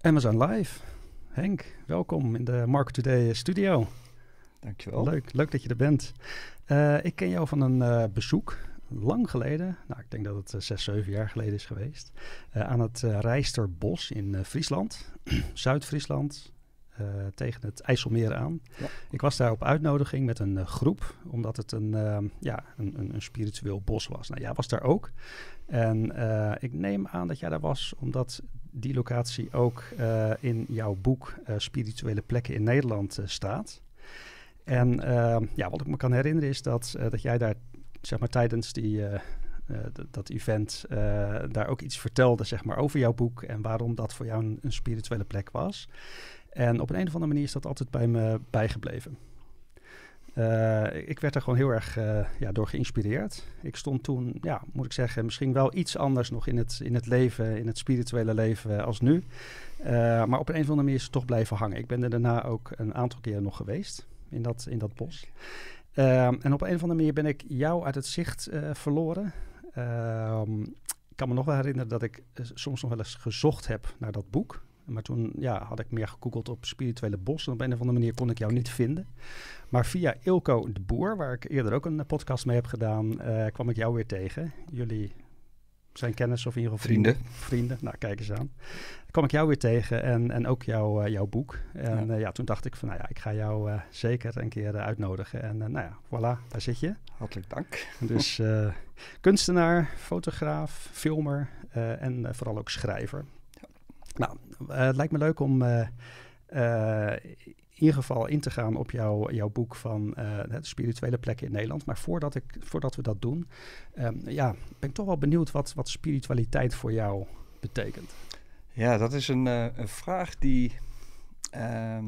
Zijn live. Henk, welkom in de Market Today studio. Dankjewel. Leuk, leuk dat je er bent. Uh, ik ken jou van een uh, bezoek, lang geleden, nou ik denk dat het uh, zes, zeven jaar geleden is geweest, aan het Rijsterbos in Friesland, Zuid-Friesland, tegen het IJsselmeer aan. Ja. Ik was daar op uitnodiging met een groep, omdat het een, ja, een, een, een, spiritueel bos was. Nou, jij was daar ook. En ik neem aan dat jij daar was omdat die locatie ook uh, in jouw boek uh, Spirituele Plekken in Nederland uh, staat. En ja, wat ik me kan herinneren is dat, dat jij daar zeg maar, tijdens die, dat event daar ook iets vertelde zeg maar, over jouw boek en waarom dat voor jou een, een spirituele plek was. En op een, een of andere manier is dat altijd bij me bijgebleven. Uh, ik werd er gewoon heel erg uh, ja, door geïnspireerd. Ik stond toen, ja, moet ik zeggen, misschien wel iets anders nog in het, in het leven, in het spirituele leven als nu. Uh, maar op een of andere manier is het toch blijven hangen. Ik ben er daarna ook een aantal keer nog geweest in dat, in dat bos. En op een of andere manier ben ik jou uit het zicht verloren. Ehm, ik kan me nog wel herinneren dat ik soms nog wel eens gezocht heb naar dat boek. Maar toen ja, had ik meer gegoogeld op spirituele bos. En op een of andere manier kon ik jou niet vinden. Maar via Ilko de Boer, waar ik eerder ook een podcast mee heb gedaan, uh, kwam ik jou weer tegen. Jullie zijn kennis of in ieder geval vrienden. Vrienden, nou kijk eens aan. kwam ik jou weer tegen en, en ook jou, uh, jouw boek. En ja. Uh, ja. toen dacht ik van, nou ja, ik ga jou uh, zeker een keer uitnodigen. En nou ja, voilà, daar zit je. Hartelijk dank. Dus kunstenaar, fotograaf, filmer en vooral ook schrijver. Nou, het lijkt me leuk om in ieder geval in te gaan op jouw, jouw boek van de spirituele plekken in Nederland. Maar voordat, ik, voordat we dat doen, um, ja, ben ik toch wel benieuwd wat, wat spiritualiteit voor jou betekent. Ja, dat is een, een vraag die uh,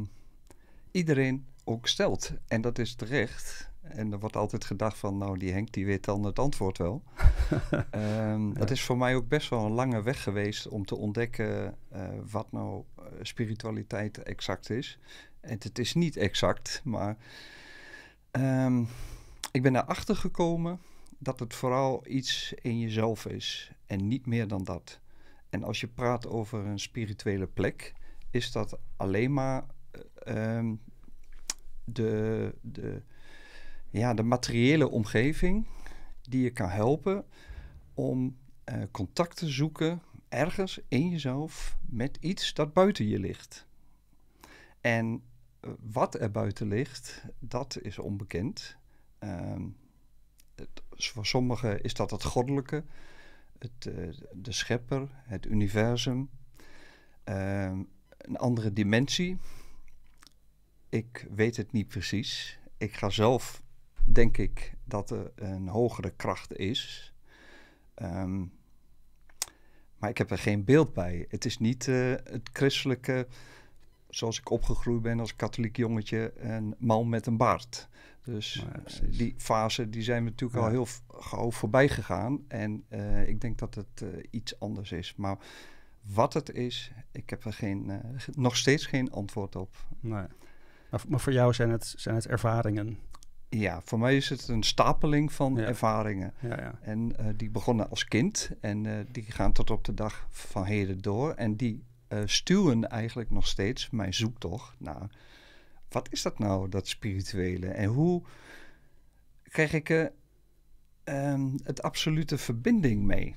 iedereen ook stelt. En dat is terecht. En er wordt altijd gedacht van, nou, die Henk die weet dan het antwoord wel. um, ja. Dat is voor mij ook best wel een lange weg geweest om te ontdekken uh, wat nou spiritualiteit exact is. En het is niet exact, maar um, ik ben erachter gekomen dat het vooral iets in jezelf is en niet meer dan dat. En als je praat over een spirituele plek, is dat alleen maar um, de, de, ja, de materiële omgeving die je kan helpen om uh, contact te zoeken ergens in jezelf met iets dat buiten je ligt. En wat er buiten ligt, dat is onbekend. Um, het, voor sommigen is dat het goddelijke, het, uh, de schepper, het universum, um, een andere dimensie. Ik weet het niet precies. Ik ga zelf, denk ik, dat er een hogere kracht is. Um, maar ik heb er geen beeld bij. Het is niet uh, het christelijke zoals ik opgegroeid ben als katholiek jongetje, een man met een baard. Dus ja, die fase die zijn we natuurlijk ja. al heel gauw voorbij gegaan. En uh, ik denk dat het uh, iets anders is. Maar wat het is, ik heb er geen, uh, nog steeds geen antwoord op. Nee. Maar, maar, voor jou zijn het, zijn het ervaringen? Ja, voor mij is het een stapeling van ja. ervaringen. En die begonnen als kind en die gaan tot op de dag van heden door. En die uh, stuwen eigenlijk nog steeds mijn zoektocht naar wat is dat nou, dat spirituele? En hoe krijg ik er um, het absolute verbinding mee?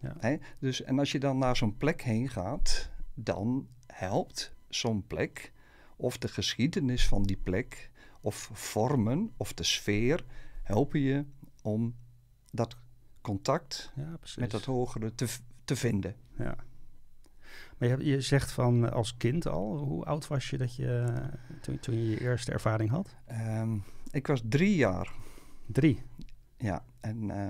Ja. Hè? Dus, en als je dan naar zo'n plek heen gaat, dan helpt zo'n plek of de geschiedenis van die plek of vormen of de sfeer helpen je om dat contact ja, met dat hogere te, te vinden. Ja. Maar je, je, zegt van eh, als kind al, hoe oud was je dat je toen, toen je je eerste ervaring had? Um, ik was drie jaar. Drie? Ja, en uh,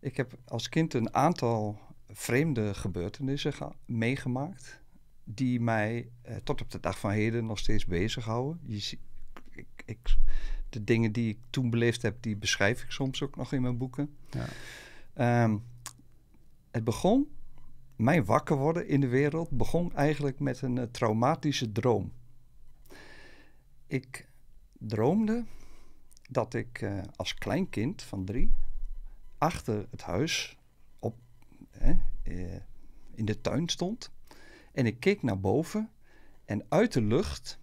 ik heb als kind een aantal vreemde gebeurtenissen meegemaakt die mij uh, tot op de dag van heden nog steeds bezighouden. Je, ik, de dingen die ik toen beleefd heb, die beschrijf ik soms ook nog in mijn boeken. Ja. Um, het begon mijn wakker worden in de wereld begon eigenlijk met een uh, traumatische droom. Ik droomde dat ik uh, als klein kind van drie achter het huis op, uh, in de tuin stond. En ik keek naar boven en uit de lucht,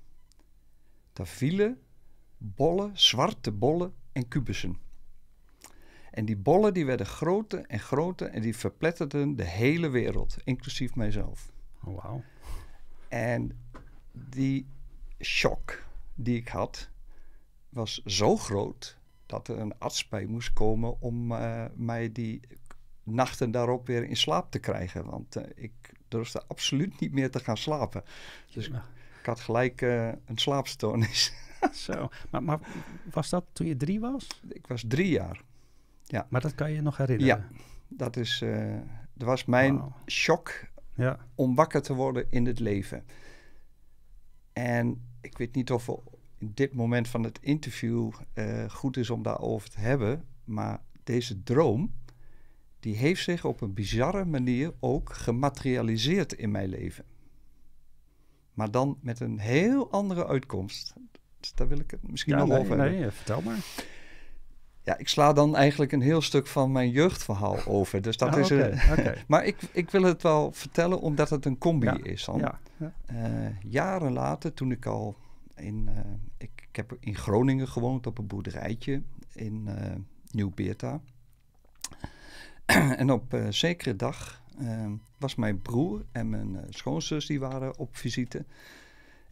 daar vielen bollen, zwarte bollen en kubussen. En die bollen die werden groter en groter en die verpletterden de hele wereld, inclusief mijzelf. Oh, wauw. En die shock die ik had, was zo groot dat er een arts bij moest komen om eh, mij die nachten daarop weer in slaap te krijgen. Want uh, ik durfde absoluut niet meer te gaan slapen. Dus Ja. ik had gelijk eh, een slaapstoornis. Zo. Maar, maar was dat toen je drie was? ik was drie jaar. Maar dat kan je nog herinneren? Ja. Dat, is, eh, dat was mijn shock Ja. om wakker te worden in het leven. En ik weet niet of we in dit moment van het interview eh, goed is om daarover te hebben, maar deze droom, die heeft zich op een bizarre manier ook gematerialiseerd in mijn leven. Maar dan met een heel andere uitkomst. Dus daar wil ik het misschien ja, nog nee, over hebben. nee, eh, vertel maar. Ja, ik sla dan eigenlijk een heel stuk van mijn jeugdverhaal over. Dus dat Ah, is een, oké. maar ik, ik wil het wel vertellen omdat het een combi Ja, is. Dan. Ja, ja. Eh, jaren later, toen ik al in. eh, ik, ik heb in Groningen gewoond op een boerderijtje in eh Nieuw-Beerta. en op eh, zekere dag eh, was mijn broer en mijn eh, schoonzus die waren op visite.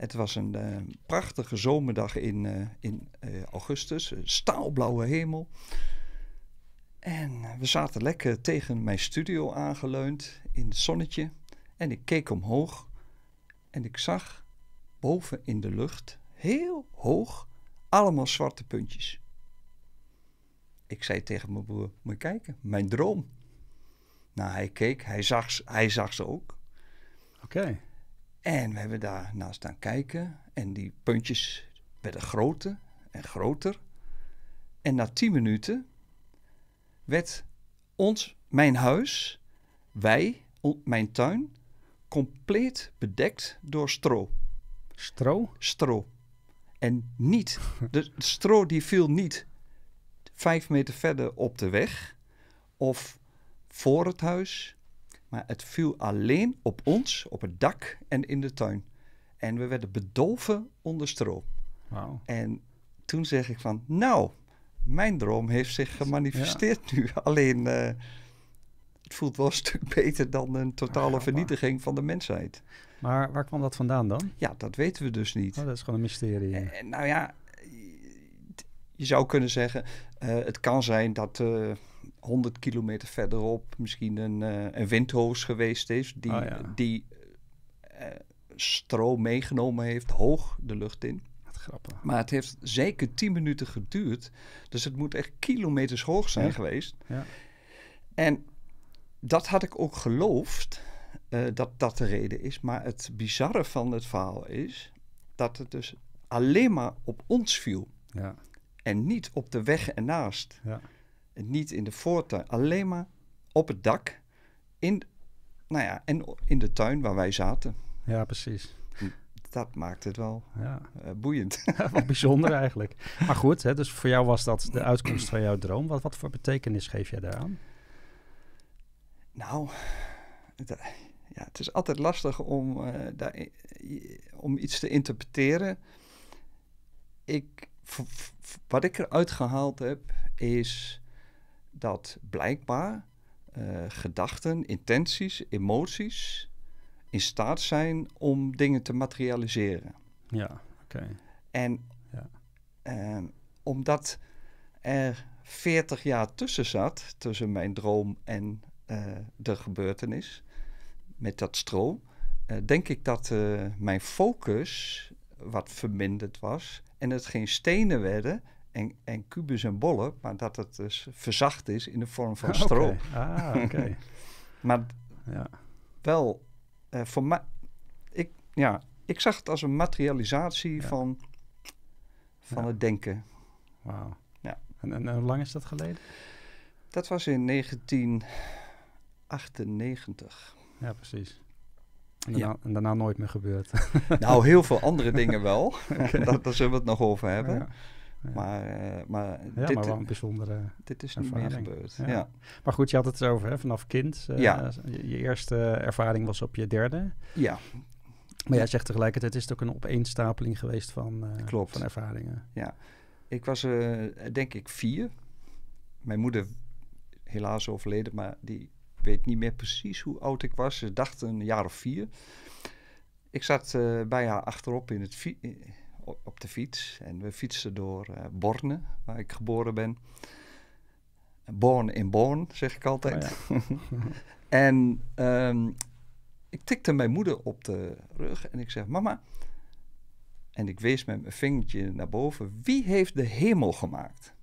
Het was een eh, prachtige zomerdag in, eh, in eh, augustus, staalblauwe hemel. En we zaten lekker tegen mijn studio aangeleund in het zonnetje. En ik keek omhoog en ik zag boven in de lucht, heel hoog, allemaal zwarte puntjes. Ik zei tegen mijn broer, moet je kijken, mijn droom. Nou, hij keek, hij zag, hij zag ze ook. Oké. En we hebben daar naast staan kijken. En die puntjes werden groter en groter. En na tien minuten werd ons, mijn huis, wij, on- mijn tuin, compleet bedekt door stro. Stro? Stro. En niet, de stro die viel niet vijf meter verder op de weg of voor het huis, maar het viel alleen op ons, op het dak en in de tuin. En we werden bedolven onder stro. Wauw. En toen zeg ik van, nou, mijn droom heeft zich gemanifesteerd nu. Alleen, eh, het voelt wel een stuk beter dan een totale vernietiging van de mensheid. Maar waar kwam dat vandaan dan? Ja, dat weten we dus niet. Oh, dat is gewoon een mysterie. Eh, nou ja, je zou kunnen zeggen, eh, het kan zijn dat 100 kilometer verderop misschien een, eh, een windhoos geweest is die, Oh ja. die eh, stro meegenomen heeft, hoog de lucht in. Wat grappig. Maar het heeft zeker 10 minuten geduurd, dus het moet echt kilometers hoog zijn Ja. geweest. Ja. En dat had ik ook geloofd, eh, dat dat de reden is. Maar het bizarre van het verhaal is dat het dus alleen maar op ons viel. Ja. En niet op de weg ernaast. Ja. Niet in de voortuin. Alleen maar op het dak. In, nou ja, en in de tuin waar wij zaten. ja, precies. Dat maakt het wel Ja. eh, boeiend. Wat bijzonder eigenlijk. Maar goed, hè, dus voor jou was dat de uitkomst van jouw droom. Wat, wat voor betekenis geef jij daaraan? nou, het, ja, het is altijd lastig om, eh, daar, om iets te interpreteren. Ik, wat ik eruit gehaald heb, is dat blijkbaar eh, gedachten, intenties, emoties in staat zijn om dingen te materialiseren. Ja, oké. En Ja. ehm, omdat er 40 jaar tussen zat, tussen mijn droom en eh, de gebeurtenis, met dat stro, eh, denk ik dat mijn focus wat verminderd was en het geen stenen werden en, en kubus en bollen, maar dat het dus verzacht is in de vorm van stro. Ah, oké. Maar ja. wel eh, voor mij. Ik, ja, ik zag het als een materialisatie Ja. van, van Ja. het denken. Wauw. Ja. En, en, en hoe lang is dat geleden? Dat was in 1998. Ja, precies. En Ja. daarna, en daarna nooit meer gebeurd. nou, heel veel andere dingen wel. daar, daar zullen we het nog over hebben. Ja. Ja. Maar, eh, maar, Ja, dit, maar wel een bijzondere... dit is niet meer ervaring. gebeurd. Ja. Ja. Maar goed, je had het erover, hè, vanaf kind. eh, Ja. Je, je eerste ervaring was op je derde. ja, Maar jij zegt tegelijkertijd, is het ook een opeenstapeling geweest van, eh, Klopt. van ervaringen. ik was denk ik vier. Mijn moeder helaas overleden, maar die weet niet meer precies hoe oud ik was. Ze dacht een jaar of vier. Ik zat bij haar achterop in het op de fiets en we fietsten door eh, Borne, waar ik geboren ben. Born in Born, zeg ik altijd. Oh En ehm, ik tikte mijn moeder op de rug en ik zeg: Mama. En ik wees met mijn vingertje naar boven: Wie heeft de hemel gemaakt?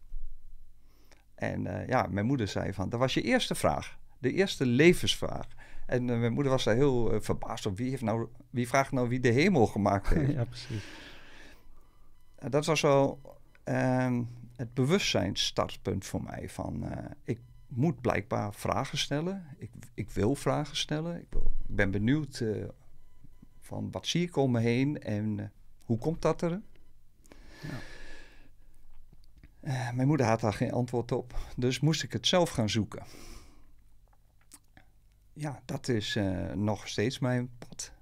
En eh, ja, mijn moeder zei: van, Dat was je eerste vraag. De eerste levensvraag. En eh, mijn moeder was daar heel verbaasd op. Wie, heeft nou, wie vraagt nou wie de hemel gemaakt heeft? ja, precies. Uh, dat was wel ehm, het bewustzijnsstartpunt voor mij. Van, eh, ik moet blijkbaar vragen stellen. Ik, ik wil vragen stellen. Ik, wil, ik ben benieuwd eh, van wat zie ik om me heen en eh, hoe komt dat er? Ja. Eh, mijn moeder had daar geen antwoord op. Dus moest ik het zelf gaan zoeken. Ja, dat is eh, nog steeds mijn pad,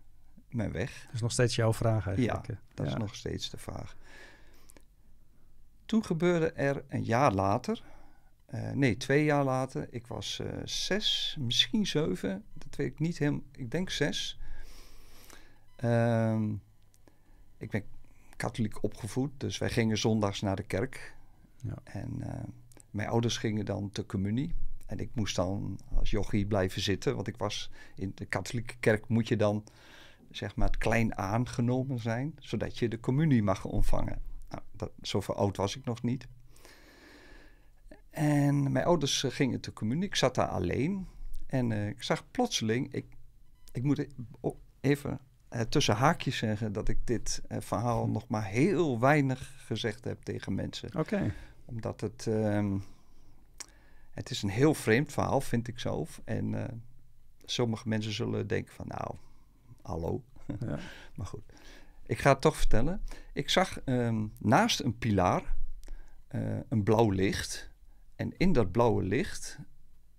mijn weg. Dat is nog steeds jouw vraag eigenlijk. hè? Dat Ja. is nog steeds de vraag. Toen gebeurde er een jaar later, eh, nee, twee jaar later, ik was eh, zes, misschien zeven, dat weet ik niet helemaal, ik denk zes. Ehm, ik ben katholiek opgevoed, dus wij gingen zondags naar de kerk. Ja. En eh, mijn ouders gingen dan te communie. En ik moest dan als jochie blijven zitten, want ik was in de katholieke kerk moet je dan zeg maar het klein aangenomen zijn, zodat je de communie mag ontvangen. Nou, dat, zoveel oud was ik nog niet. En mijn ouders eh, gingen te communie. Ik zat daar alleen. En eh, ik zag plotseling, ik, ik moet e- even eh, tussen haakjes zeggen dat ik dit verhaal Hm. nog maar heel weinig gezegd heb tegen mensen Oké. omdat het, ehm, het is een heel vreemd verhaal, vind ik zelf. En sommige mensen zullen denken van, nou, hallo. Ja. Maar goed, ik ga het toch vertellen. Ik zag ehm, naast een pilaar eh, een blauw licht. En in dat blauwe licht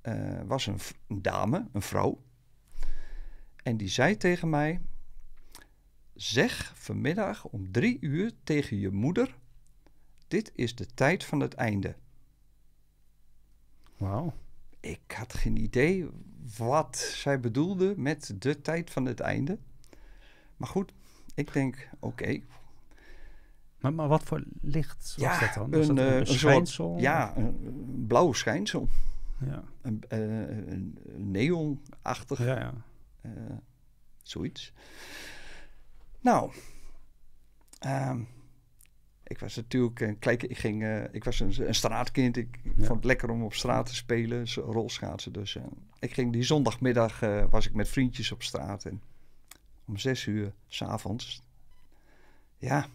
eh, was een, dame, een vrouw. En die zei tegen mij: Zeg vanmiddag om drie uur tegen je moeder: Dit is de tijd van het einde. Wauw. Ik had geen idee wat zij bedoelde met de tijd van het einde. Maar goed, ik denk: Oké, Maar, maar wat voor licht was Ja, dat dan? Was een, dat eh, een, soort- schijnsel? ja, een, een blauw schijnsel. Ja, Een, eh, een neonachtig ja. ja. eh, zoiets. Nou, ehm, ik was natuurlijk een klein, ik ging, eh, ik was een, een straatkind. Ik Ja. vond het lekker om op straat te spelen, rolschaatsen. Dus eh, ik ging die zondagmiddag eh, was ik met vriendjes op straat en om zes uur s'avonds, ja,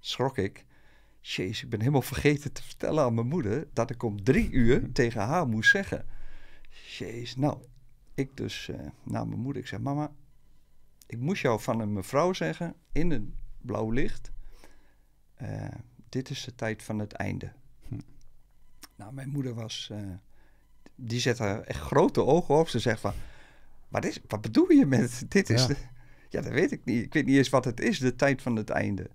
schrok ik. Jeez, ik ben helemaal vergeten te vertellen aan mijn moeder dat ik om drie uur tegen haar moest zeggen. Jeez, nou, ik dus eh, naar mijn moeder. Ik zeg, mama, ik moest jou van een mevrouw zeggen in een blauw licht. eh, dit is de tijd van het einde. Hm. Nou, mijn moeder was, eh, die zette echt grote ogen op. Ze zegt van, wat, is, wat bedoel je met dit is Ja. de... Ja, dat weet ik niet. Ik weet niet eens wat het is, de tijd van het einde.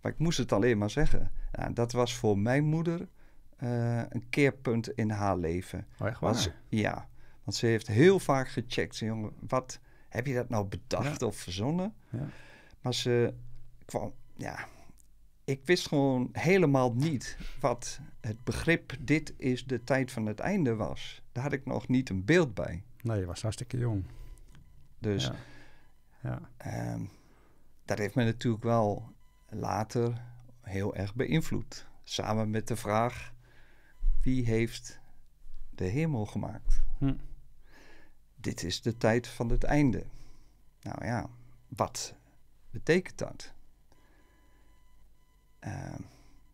Maar ik moest het alleen maar zeggen. Nou, dat was voor mijn moeder eh, een keerpunt in haar leven. Oh, echt Want waar? ze- ja, want ze heeft heel vaak gecheckt. Jongen, wat heb je dat nou bedacht Ja. of verzonnen? Ja. Maar ze kwam, ja, ik wist gewoon helemaal niet wat het begrip dit is de tijd van het einde was. Daar had ik nog niet een beeld bij. Nee, je was hartstikke jong. Dus ja. Ja. ehm, dat heeft me natuurlijk wel later heel erg beïnvloed. Samen met de vraag, wie heeft de hemel gemaakt? Hm. dit is de tijd van het einde. Nou ja, wat betekent dat? Eh,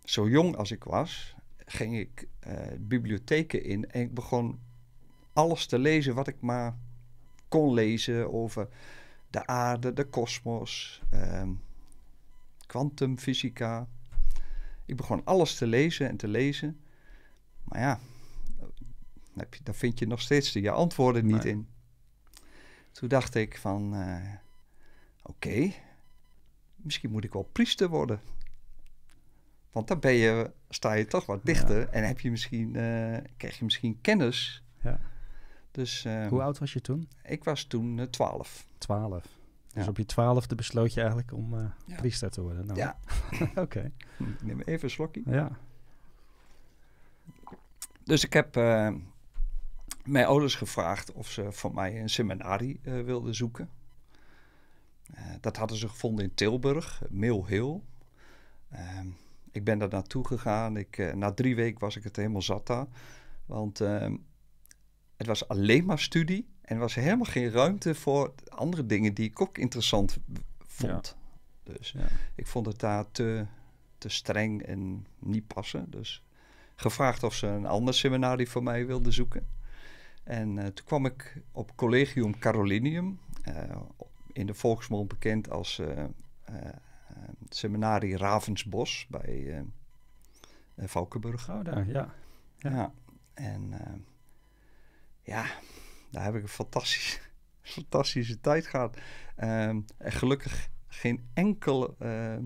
zo jong als ik was, ging ik eh, bibliotheken in en ik begon alles te lezen wat ik maar kon lezen over de aarde, de kosmos, ehm, kwantumfysica. ik begon alles te lezen en te lezen. Maar ja, dan vind je nog steeds je antwoorden niet Nee. in. Toen dacht ik van, eh, oké, misschien moet ik wel priester worden. Want dan ben je, sta je toch wat dichter en heb je misschien, eh, krijg je misschien kennis. Ja. Dus eh, Hoe oud was je toen? ik was toen eh, 12. Twaalf. Dus Ja. op je twaalfde besloot je eigenlijk om eh, Ja. priester te worden. Nou, Ja. Oké. Ik neem even een slokje. Ja. Dus ik heb eh, mijn ouders gevraagd of ze voor mij een seminarie eh, wilden zoeken. Eh, dat hadden ze gevonden in Tilburg, Mill Hill. Ehm, ik ben daar naartoe gegaan. Ik, eh, na drie weken was ik het helemaal zat daar. Want ehm, het was alleen maar studie. En er was helemaal geen ruimte voor andere dingen die ik ook interessant vond. Dus Ja. ik vond het daar te, te streng en niet passen. Dus gevraagd of ze een ander seminarie voor mij wilden zoeken. En eh, toen kwam ik op Collegium Carolinium, eh, in de volksmond bekend als eh, seminarie Ravensbos bij Valkenburg. Oh, daar, ja. Ja. Ja. En ja, daar heb ik een fantastisch, fantastische tijd gehad. Ehm, en gelukkig geen enkel eh,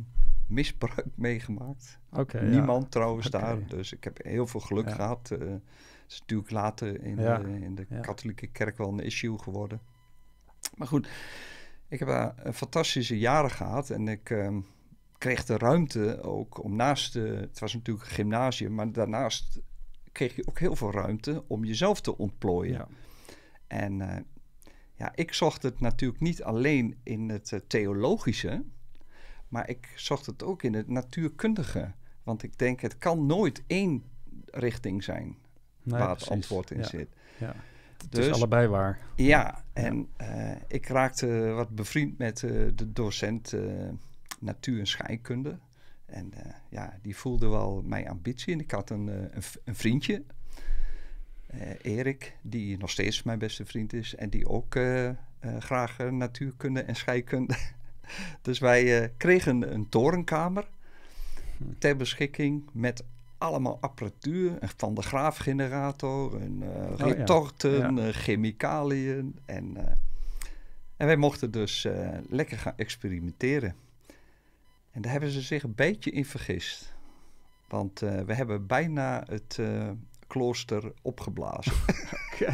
misbruik meegemaakt. Oké. ja. Niemand trouwens daar. Dus ik heb heel veel geluk Ja. gehad. Eh, Het is natuurlijk later in Ja. de, in de katholieke kerk wel een issue geworden. Maar goed, ik heb daar een fantastische jaren gehad. En ik ehm, kreeg de ruimte ook om naast de... Het was natuurlijk een gymnasium, maar daarnaast kreeg je ook heel veel ruimte om jezelf te ontplooien. En eh, ja, ik zocht het natuurlijk niet alleen in het eh, theologische, maar ik zocht het ook in het natuurkundige. Want ik denk, het kan nooit één richting zijn Nee, waar het antwoord in ja. zit. Ja. Het Dus- is allebei waar. Ja, en eh, ik raakte wat bevriend met de docent natuur- en scheikunde. En ja, die voelde wel mijn ambitie. En ik had een, een, een vriendje, Erik, die nog steeds mijn beste vriend is. En die ook eh, eh, graag eh, natuurkunde en scheikunde. dus wij eh, kregen een torenkamer ter beschikking met allemaal apparatuur. Een Van de Graaf generator, een eh ja. retorten, Ja. eh, chemicaliën. En, eh, en wij mochten dus eh, lekker gaan experimenteren. En daar hebben ze zich een beetje in vergist. Want eh, we hebben bijna het eh, klooster opgeblazen. Oké.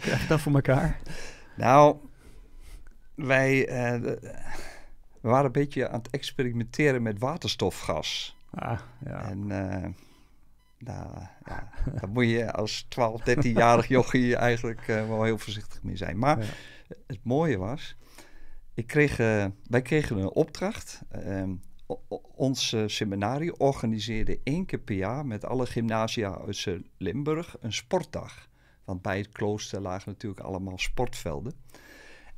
Krijg je dat voor elkaar? nou, wij eh, we waren een beetje aan het experimenteren met waterstofgas. Ah, ja. En eh nou, ja, daar moet je als 12, 13-jarig jochie eigenlijk eh, wel heel voorzichtig mee zijn. Maar Ja. het mooie was, ik kreeg, wij kregen een opdracht. Ehm, o- o- ons eh, seminarie organiseerde één keer per jaar met alle gymnasia uit Limburg een sportdag. Want bij het klooster lagen natuurlijk allemaal sportvelden.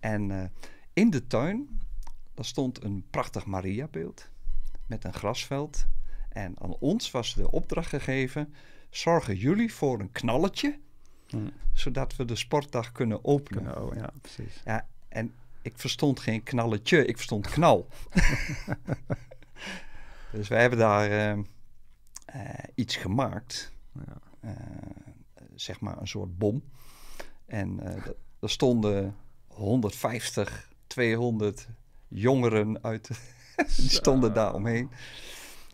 En eh, in de tuin, daar stond een prachtig Mariabeeld met een grasveld. En aan ons was de opdracht gegeven: zorgen jullie voor een knalletje, Hm. zodat we de sportdag kunnen openen. Kunnen, oh, ja, precies. Ja, en ik verstond geen knalletje, ik verstond knal. dus wij hebben daar eh, eh, iets gemaakt, Ja. eh, zeg maar een soort bom. En er stonden 150, 200 jongeren uit, die stonden daar omheen.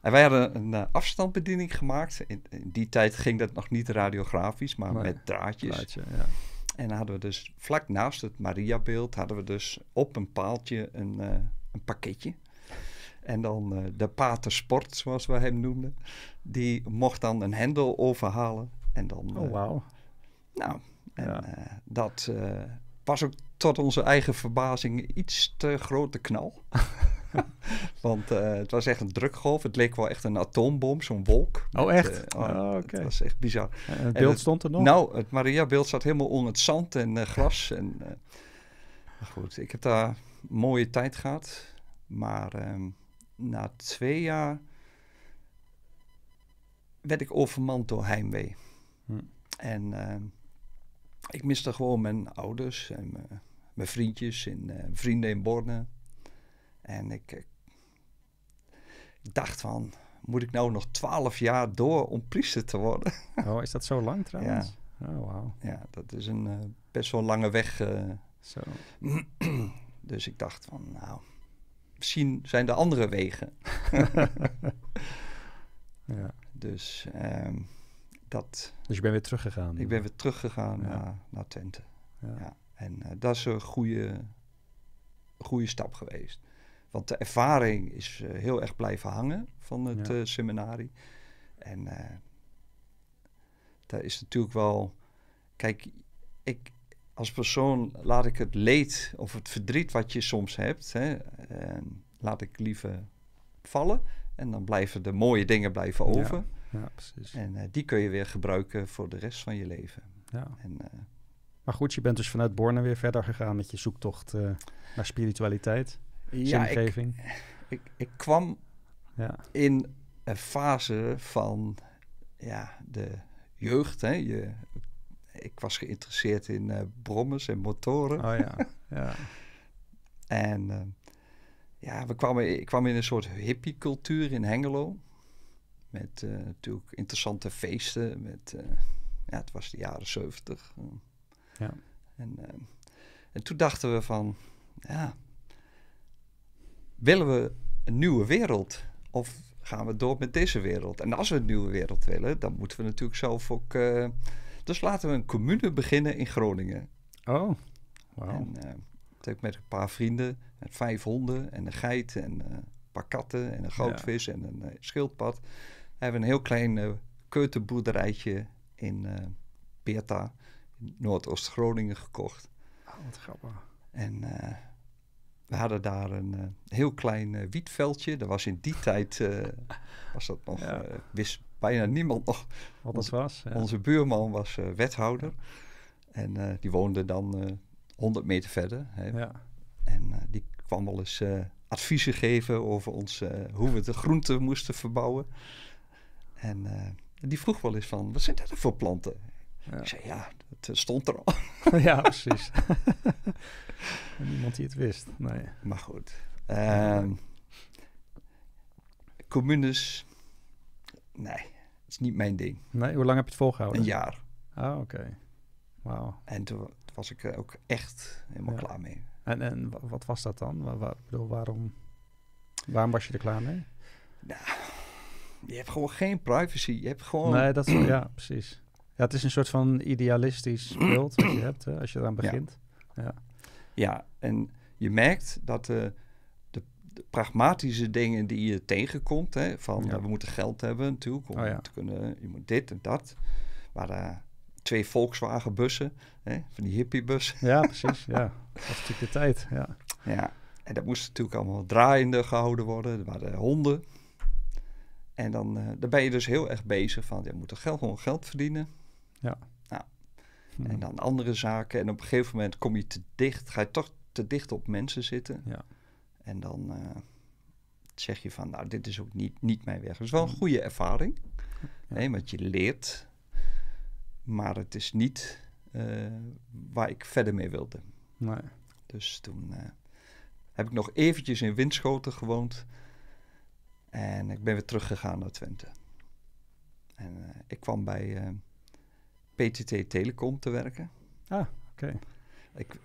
En wij hadden een eh, afstandsbediening gemaakt. In, in die tijd ging dat nog niet radiografisch, maar Nee, met draadjes. Plaatje, ja. En dan hadden we dus vlak naast het Mariabeeld hadden we dus op een paaltje een, een pakketje. En dan eh, de pater sport, zoals we hem noemden, die mocht dan een hendel overhalen. En dan, Oh, eh, wauw. nou, en Ja. eh, dat was ook tot onze eigen verbazing iets te grote knal. Want het was echt een drukgolf. Het leek wel echt een atoombom, zo'n wolk. Oh, Met, echt? eh, oh, Oh, Het was echt bizar. En het beeld het- stond er nog? Nou, het Maria-beeld zat helemaal onder het zand en eh, gras. En, maar goed, ik heb daar een mooie tijd gehad. Maar ehm, na twee jaar werd ik overmand door heimwee. Hm. En ehm, ik miste gewoon mijn ouders en mijn, mijn vriendjes en eh, vrienden in Borne. En ik, eh, ik dacht van, moet ik nou nog twaalf jaar door om priester te worden? Oh, is dat zo lang trouwens? Oh, wauw. Ja, dat is een eh, best wel lange weg. eh. Zo. dus ik dacht van, nou, misschien zijn er andere wegen. Ja. Dus ehm, dat, Dus je bent weer teruggegaan? ik ben weer teruggegaan Ja. naar, naar Twente. Ja. Ja. En eh, dat is een goede, goede stap geweest. Want de ervaring is eh, heel erg blijven hangen van het Ja. eh, seminarie. En daar is natuurlijk wel... Kijk, ik, als persoon laat ik het leed of het verdriet wat je soms hebt... Hè, en laat ik liever vallen. En dan blijven de mooie dingen blijven over. Ja, precies. En eh, die kun je weer gebruiken voor de rest van je leven. Ja. En, eh, Maar goed, je bent dus vanuit Borne weer verder gegaan met je zoektocht eh, naar spiritualiteit, ja, ik, zingeving. ik, ik kwam Ja, in een fase van ja, de jeugd. Hè. Je, ik was geïnteresseerd in eh brommers en motoren. oh ja. ja. En eh, ja, we kwamen, ik kwam in een soort hippiecultuur in Hengelo. Met eh, natuurlijk interessante feesten. Met, ja, het was de jaren zeventig. Ja. En, en toen dachten we van, ja, willen we een nieuwe wereld? Of gaan we door met deze wereld? En als we een nieuwe wereld willen, dan moeten we natuurlijk zelf ook... eh, dus laten we een commune beginnen in Groningen. Oh, wauw. En eh, toen heb ik met een paar vrienden, met vijf honden en een geit en eh, een paar katten en een goudvis en een eh, schildpad. Hebben we een heel klein eh keuterboerderijtje in eh Beerta, in Noordoost-Groningen gekocht. Oh, wat grappig. En eh, we hadden daar een eh, heel klein eh, wietveldje. Dat was in die tijd, eh, was dat nog, Ja. eh, wist bijna niemand nog. Wat dat was. Ja. Onze buurman was eh, wethouder. En eh, die woonde dan eh 100 meter verder. Hè. ja. En die kwam wel eens adviezen geven over ons, hoe we de groenten moesten verbouwen. En die vroeg wel eens van, wat zijn dat voor planten? Ja. Ik zei, ja, het stond er al. ja, precies. Niemand die het wist. Nee. Maar goed. Ehm, communes, nee, is niet mijn ding. nee. Hoe lang heb je het volgehouden? Een jaar. Ah, oké. Wauw. En toen was ik er ook echt helemaal Ja. klaar mee. En, en wa- wat was dat dan? Wa- wa- ik bedoel, waarom, waarom was je er klaar mee? Je hebt gewoon geen privacy. Je hebt gewoon... Nee, dat is, ja, precies. Ja, het is een soort van idealistisch beeld wat je hebt hè, als je eraan begint. Ja, en je merkt dat de, de, pragmatische dingen die je tegenkomt, hè, van Ja. we moeten geld hebben natuurlijk om Oh ja. te kunnen, je moet dit en dat. Maar twee Volkswagen bussen, hè, van die hippiebussen. Ja, precies. Ja, dat was natuurlijk de tijd. Ja, Ja, en dat moest natuurlijk allemaal draaiende gehouden worden. Er waren honden. En dan, dan ben je dus heel erg bezig van, je moet er geld, gewoon geld verdienen. Hm. En dan andere zaken. En op een gegeven moment kom je te dicht, ga je toch te dicht op mensen zitten. Ja. En dan eh, zeg je van, nou, dit is ook niet, niet mijn weg. Het is wel een Mm. goede ervaring, Ja. hè, want je leert. Maar het is niet eh, waar ik verder mee wilde. Nee. Dus toen eh, heb ik nog eventjes in Winschoten gewoond. En ik ben weer teruggegaan naar Twente. En ik kwam bij PTT Telecom te werken. Ah, oké. Ik,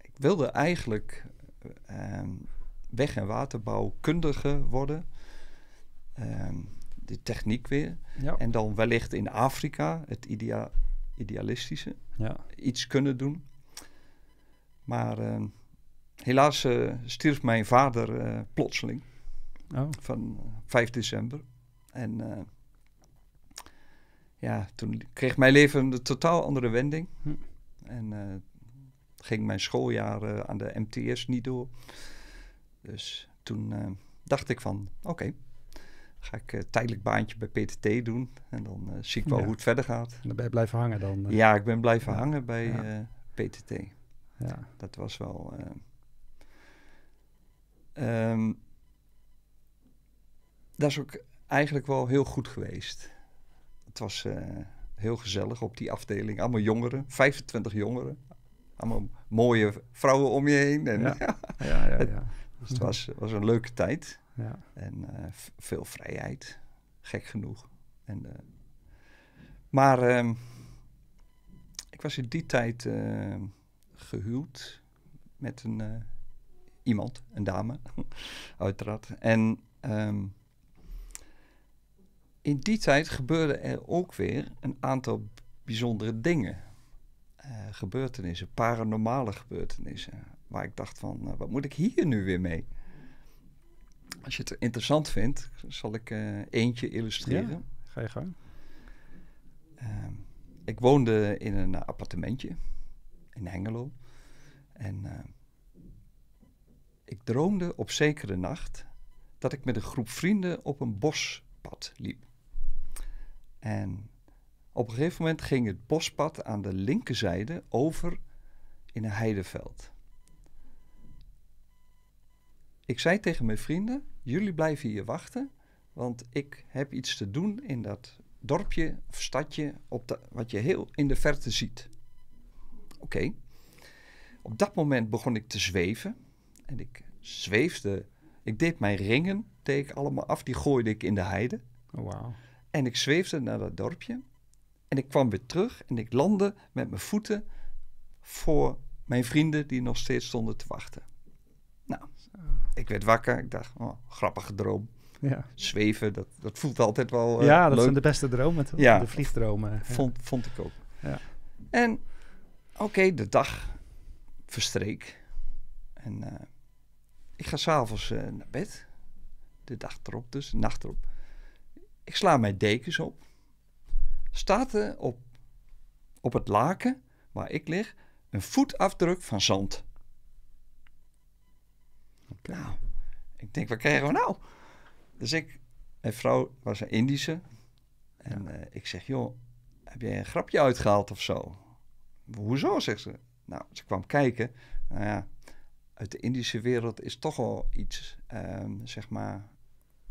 ik wilde eigenlijk weg- en waterbouwkundige worden. Ehm, de techniek weer. Ja. En dan wellicht in Afrika, het idea idealistische, ja. iets kunnen doen. Maar ehm, helaas eh, stierf mijn vader eh, plotseling Oh, van eh, 5 december. En eh, ja, toen kreeg mijn leven een totaal andere wending. Hm. En eh, ging mijn schooljaar eh, aan de MTS niet door. Dus toen eh, dacht ik van, oké, ga ik een tijdelijk baantje bij PTT doen. En dan eh, zie ik wel Ja. hoe het verder gaat. en dan ben je blijven hangen dan. eh. Ja, ik ben blijven Ja. hangen bij Ja. eh, PTT. ja. Dat was wel. eh, ehm, dat is ook eigenlijk wel heel goed geweest. Het was eh, heel gezellig op die afdeling. Allemaal jongeren, 25 jongeren. Allemaal mooie vrouwen om je heen. En, Ja. Ja, ja, ja. Dus het was, was een leuke tijd. ja. En eh, veel vrijheid. gek genoeg. En, eh, maar ehm, ik was in die tijd ehm, gehuwd met een, eh, iemand, een dame, uiteraard. En ehm, in die tijd gebeurde er ook weer een aantal bijzondere dingen. Gebeurtenissen, paranormale gebeurtenissen. Waar ik dacht van, wat moet ik hier nu weer mee? Als je het interessant vindt, zal ik uh, eentje illustreren. Ja, ga je gang. Uh, ik woonde in een appartementje in Hengelo. En ik droomde op zekere nacht dat ik met een groep vrienden op een bospad liep. En op een gegeven moment ging het bospad aan de linkerzijde over in een heideveld. Ik zei tegen mijn vrienden: Jullie blijven hier wachten, want ik heb iets te doen in dat dorpje of stadje op de, wat je heel in de verte ziet. Oké. Op dat moment begon ik te zweven en ik zweefde. Ik deed mijn ringen, deed ik allemaal af, die gooide ik in de heide. Oh, wow. En ik zweefde naar dat dorpje en ik kwam weer terug en ik landde met mijn voeten voor mijn vrienden die nog steeds stonden te wachten. Nou, ik werd wakker. Ik dacht, oh, grappige droom. Ja. Zweven, dat, dat voelt altijd wel uh, Ja, dat leuk. zijn de beste dromen. toch? Ja. De vliegdromen. Ja. Vond, vond ik ook. Ja. En oké, de dag verstreek. En uh, ik ga s'avonds uh, naar bed. De dag erop dus, de nacht erop. Ik sla mijn dekens op. Staat er op, op het laken waar ik lig een voetafdruk van zand. Okay. Nou, ik denk, wat krijgen we nou? Dus ik, mijn vrouw was een Indische. En ja. uh, ik zeg, joh, heb jij een grapje uitgehaald of zo? Hoezo, zegt ze. Nou, ze kwam kijken. Nou ja, uit de Indische wereld is toch wel iets, um, zeg maar,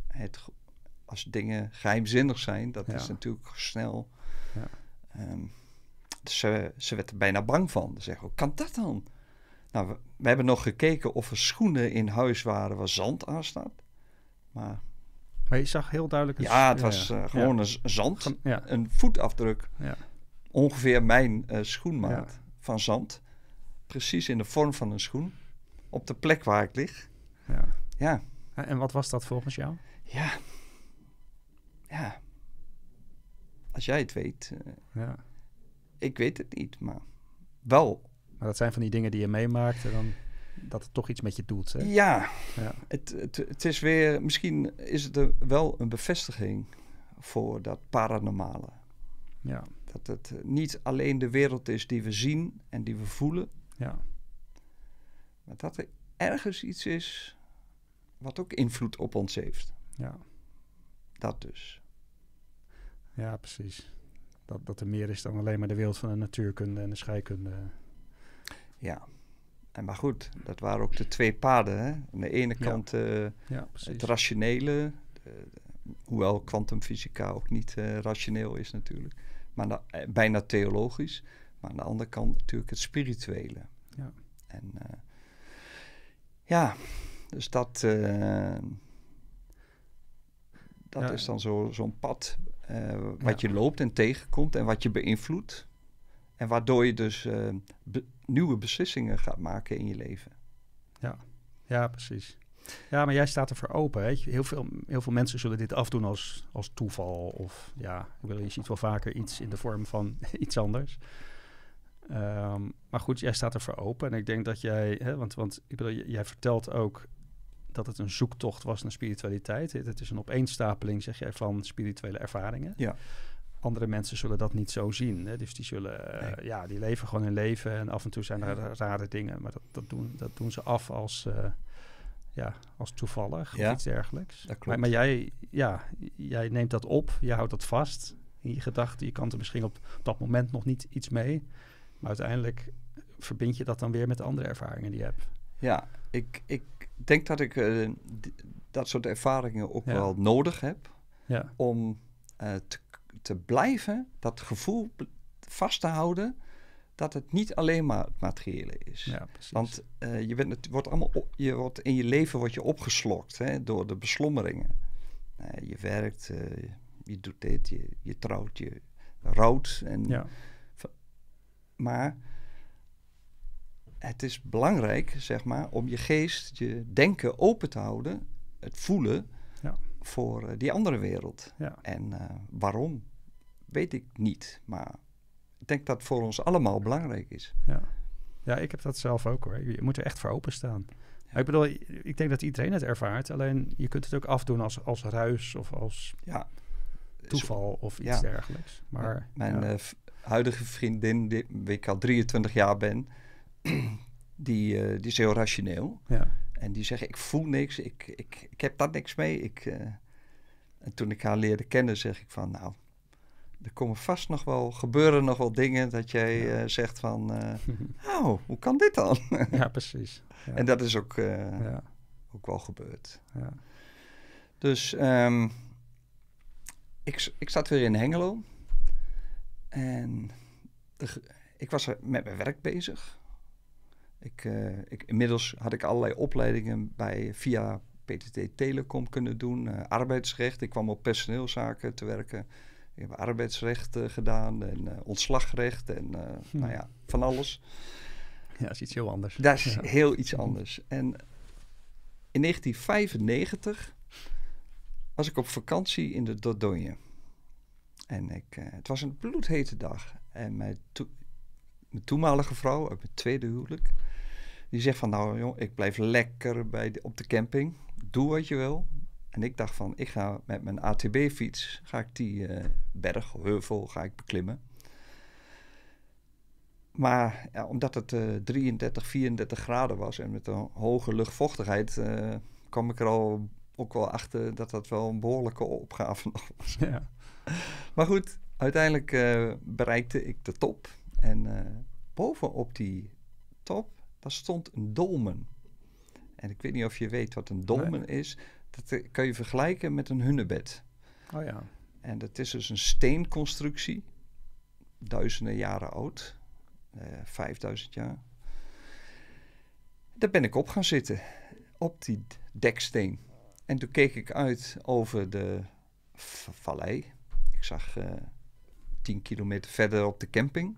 het, als dingen geheimzinnig zijn, dat ja. is natuurlijk snel. Ja. Um, dus ze, ze werd er bijna bang van. Ze zegt, hoe kan dat dan? Nou, we, we, hebben nog gekeken of er schoenen in huis waren waar zand aan staat. Maar, maar je zag heel duidelijk... Een, ja, het was uh, gewoon een zand. Een voetafdruk. Ongeveer mijn uh, schoenmaat van zand. Precies in de vorm van een schoen. Op de plek waar ik lig. Ja. ja. En wat was dat volgens jou? Ja. Ja. Als jij het weet. Uh, ja. Ik weet het niet, maar wel maar dat zijn van die dingen die je meemaakt en dan dat het toch iets met je doet. Hè? Ja, ja. Het, het, het is weer, misschien is het er wel een bevestiging voor dat paranormale. Ja. Dat het niet alleen de wereld is die we zien en die we voelen. Ja. Maar dat er ergens iets is wat ook invloed op ons heeft. Ja. Dat dus. Ja, precies. Dat, dat er meer is dan alleen maar de wereld van de natuurkunde en de scheikunde. Ja, en maar goed, dat waren ook de twee paden. Hè? Aan de ene kant eh, Ja, het rationele, hoewel kwantumfysica ook niet eh, rationeel is natuurlijk, maar na- eh, bijna theologisch. Maar aan de andere kant natuurlijk het spirituele. Ja. En ja, dus dat, dat Ja. is dan zo- zo'n pad wat Ja. je loopt en tegenkomt en wat je beïnvloedt. En waardoor je dus be- nieuwe beslissingen gaat maken in je leven. Ja, precies. Ja, maar jij staat ervoor open. Weet je? Heel, veel, heel veel mensen zullen dit afdoen als, als toeval. Of ja, je ziet wel vaker iets in de vorm van iets anders. Ehm, maar goed, jij staat ervoor open. En ik denk dat jij, hè, want, want ik bedoel, jij vertelt ook dat het een zoektocht was naar spiritualiteit. Het is een opeenstapeling, zeg jij, van spirituele ervaringen. Ja. Andere mensen zullen dat niet zo zien. Hè? Dus die zullen, eh, Nee. ja, die leven gewoon hun leven en af en toe zijn er rare dingen. Maar dat, dat, doen, dat doen ze af als, eh, ja, als toevallig Ja, of iets dergelijks. Maar, maar jij, ja, jij neemt dat op, je houdt dat vast in je gedachten. Je kan er misschien op dat moment nog niet iets mee. Maar uiteindelijk verbind je dat dan weer met andere ervaringen die je hebt. Ja, ik, ik denk dat ik eh, dat soort ervaringen ook Ja. wel nodig heb Ja, om eh, te, te blijven, dat gevoel vast te houden dat het niet alleen maar het materiële is. ja. Want eh, je, bent, het wordt allemaal op- je wordt, in je leven word je opgeslokt hè, door de beslommeringen. Eh, je werkt, eh, je doet dit, je, je trouwt, je rouwt. En, Ja, Maar het is belangrijk, zeg maar, om je geest, je denken open te houden, het voelen Ja. voor die andere wereld. ja, En waarom, weet ik niet. Maar ik denk dat het voor ons allemaal belangrijk is. ja. Ja, ik heb dat zelf ook hoor. Je moet er echt voor openstaan. Maar Ik bedoel, ik denk dat iedereen het ervaart. Alleen je kunt het ook afdoen als, als ruis of als Ja. toeval of iets Ja. dergelijks. Maar Mijn ja. eh, huidige vriendin, die, wie ik al 23 jaar ben, die, eh, die is heel rationeel. ja, En die zegt, ik voel niks, ik, ik, ik heb daar niks mee. Ik, eh, En toen ik haar leerde kennen, zeg ik van, nou, er komen vast nog wel, gebeuren nog wel dingen dat jij Ja. eh, zegt van, eh, oh, hoe kan dit dan? ja, precies. Ja. En dat is ook, eh, ja, ook wel gebeurd. ja. Dus ehm, ik, ik zat weer in Hengelo. En de ik was met mijn werk bezig. Ik, ik, inmiddels had ik allerlei opleidingen bij, via PTT Telecom kunnen doen. arbeidsrecht. Ik kwam op personeelszaken te werken. Ik heb arbeidsrecht gedaan en eh, ontslagrecht en eh, Hm. nou ja, van alles. ja, dat is iets heel anders. Dat is Ja. heel iets anders. En in 1995 was ik op vakantie in de Dordogne. En ik, eh, het was een bloedhete dag. En mijn, mijn toenmalige vrouw, uit mijn tweede huwelijk, die zegt van nou joh, ik blijf lekker bij de, op de camping. Doe wat je wil. En ik dacht van, ik ga met mijn ATB-fiets, ga ik die eh, berg, heuvel, ga ik beklimmen. Maar ja, omdat het eh 33, 34 graden was en met een hoge luchtvochtigheid, eh, kwam ik er al ook wel achter dat dat wel een behoorlijke opgave nog was. Ja. Maar goed, uiteindelijk eh, bereikte ik de top. En bovenop die top, daar stond een dolmen. En ik weet niet of je weet wat een dolmen is. Dat eh, kan je vergelijken met een hunnebed. Oh ja. En dat is dus een steenconstructie, duizenden jaren oud, eh 5000 jaar. Daar ben ik op gaan zitten, op die deksteen. En toen keek ik uit over de vallei. Ik zag eh 10 kilometer verder op de camping.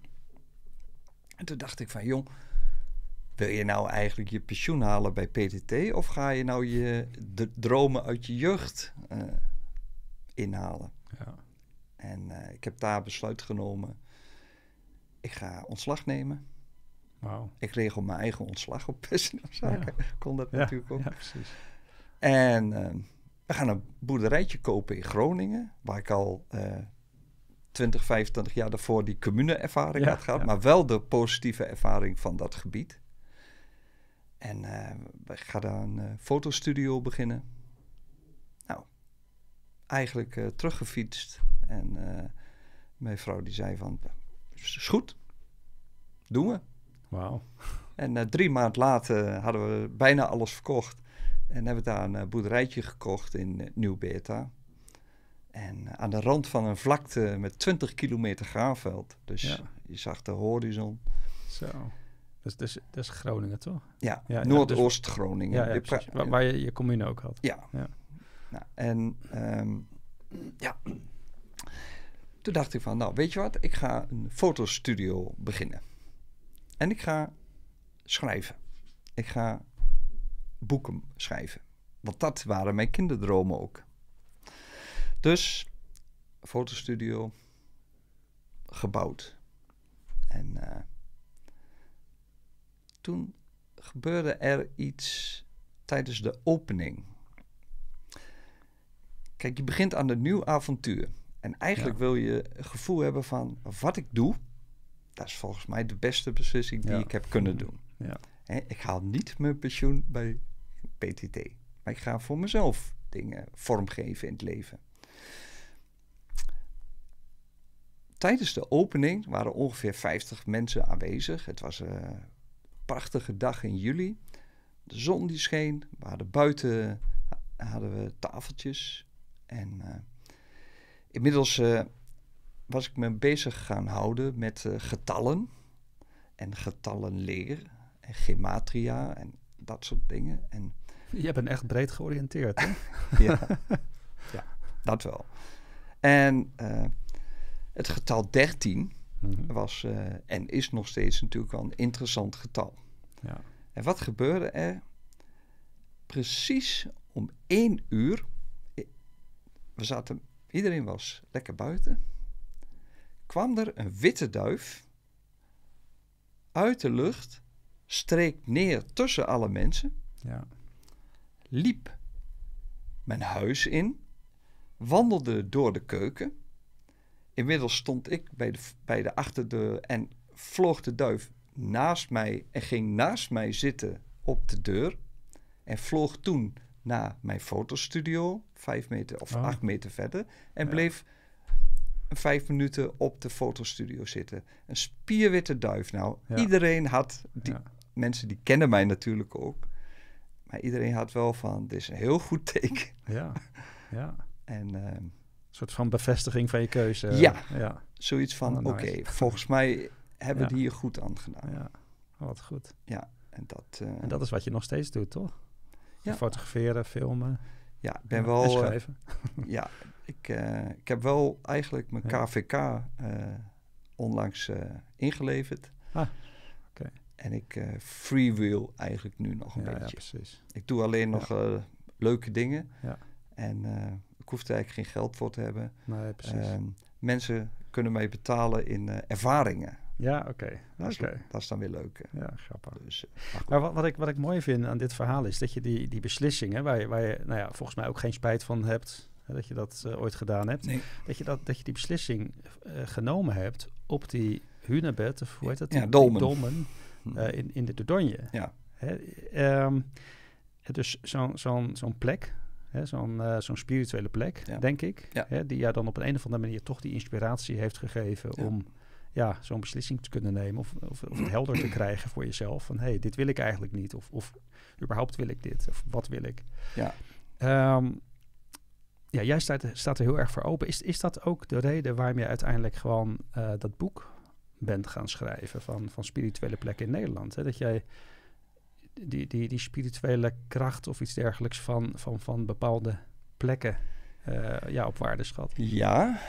En toen dacht ik van, jong, wil je nou eigenlijk je pensioen halen bij PTT? Of ga je nou je de dromen uit je jeugd eh, inhalen? Ja. En eh, ik heb daar besluit genomen. Ik ga ontslag nemen. Wauw. Ik regel mijn eigen ontslag op personeelszaken. Kon dat Ja, natuurlijk ook. ja, precies. En eh, we gaan een boerderijtje kopen in Groningen. Waar ik al eh 20, 25 jaar daarvoor die commune-ervaring Ja, had gehad. ja. Maar wel de positieve ervaring van dat gebied. En eh we gaan daar een eh, fotostudio beginnen. Nou, eigenlijk eh, teruggefietst. En eh, mijn vrouw die zei van, is goed, doen we. Wauw. En drie maanden later hadden we bijna alles verkocht. En hebben we daar een boerderijtje gekocht in uh, Nieuw-Beerta. En aan de rand van een vlakte met 20 kilometer graanveld. Dus Ja. je zag de horizon. Zo. Dat is Groningen, toch? Ja, Ja, Noordoost-Groningen. Ja, ja. Waar, waar je je commune ook had. Ja. Ja. Nou, en ehm, ja, toen dacht ik van, nou weet je wat, ik ga een fotostudio beginnen. En ik ga schrijven. Ik ga boeken schrijven. Want dat waren mijn kinderdromen ook. Dus, fotostudio gebouwd. En eh, toen gebeurde er iets tijdens de opening. Kijk, je begint aan een nieuw avontuur. En eigenlijk Ja. wil je een gevoel hebben van wat ik doe. Dat is volgens mij de beste beslissing die Ja. ik heb kunnen doen. Ja. Ik haal niet mijn pensioen bij PTT. Maar ik ga voor mezelf dingen vormgeven in het leven. Tijdens de opening waren ongeveer 50 mensen aanwezig. Het was een prachtige dag in juli. De zon die scheen. We hadden buiten hadden we tafeltjes. En eh, inmiddels eh, was ik me bezig gaan houden met eh, getallen. En getallenleer. En gematria en dat soort dingen. En Je bent echt breed georiënteerd, hè? ja, ja, dat wel. En het getal 13 Mhm. Was eh, en is nog steeds natuurlijk wel een interessant getal. Ja. En wat gebeurde er? Precies om één uur. We zaten, iedereen was lekker buiten. Kwam er een witte duif uit de lucht, streek neer tussen alle mensen, Ja. liep mijn huis in, wandelde door de keuken. Inmiddels stond ik bij de, bij de achterdeur en vloog de duif naast mij en ging naast mij zitten op de deur. En vloog toen naar mijn fotostudio, vijf meter of Oh. acht meter verder. En Ja. bleef vijf minuten op de fotostudio zitten. Een spierwitte duif. Nou, Ja. iedereen had, die, Ja. mensen die kennen mij natuurlijk ook. Maar iedereen had wel van, dit is een heel goed teken. Ja. ja. En ehm, soort van bevestiging van je keuze. Ja. Ja. zoiets van, Oh, oké, volgens mij hebben Ja. het hier goed aan gedaan. ja. Wat goed. En dat, eh, En dat is wat je nog steeds doet, toch? Ja. Fotograferen, filmen. ja, ik ben ja, wel, eh, schrijven. ja, ik, eh, ik heb wel eigenlijk mijn Ja. KVK onlangs ingeleverd. Ah, oké. En ik freewheel eigenlijk nu nog een ja, ja, beetje. precies. ik doe alleen nog leuke dingen. Ja. En ik hoef er eigenlijk geen geld voor te hebben. Nee, precies. Ehm, mensen kunnen mij betalen in eh, ervaringen. ja, oké. Dat, is, Oké. dat is dan weer leuk. hè. Ja, grappig. Dus, eh, maar. Maar wat, wat, ik, wat ik mooi vind aan dit verhaal is dat je die, die beslissingen, waar je, waar je nou ja, volgens mij ook geen spijt van hebt, hè, dat je dat eh, ooit gedaan hebt, Nee. dat, je dat, dat je die beslissing genomen hebt op die hunebed, of hoe heet dat? Ja, Die- dolmen. Die dolmen Hm. in, in de Dordogne. Ja. Hè, ehm, dus zo'n zo'n zo'n plek, zo'n zo'n spirituele plek, Ja. denk ik, Ja. hè, die jou dan op een, een of andere manier toch die inspiratie heeft gegeven Ja. om ja, zo'n beslissing te kunnen nemen of, of, of het helder te krijgen voor jezelf. Van hé, hey, dit wil ik eigenlijk niet. Of, of überhaupt wil ik dit. Of wat wil ik. Ja. Ehm, ja, jij staat, staat er heel erg voor open. Is, is dat ook de reden waarom je uiteindelijk gewoon eh, dat boek bent gaan schrijven van, van spirituele plekken in Nederland? Hè? Dat jij die, die, die spirituele kracht of iets dergelijks van, van, van bepaalde plekken eh, ja, op waarde schat. Ja,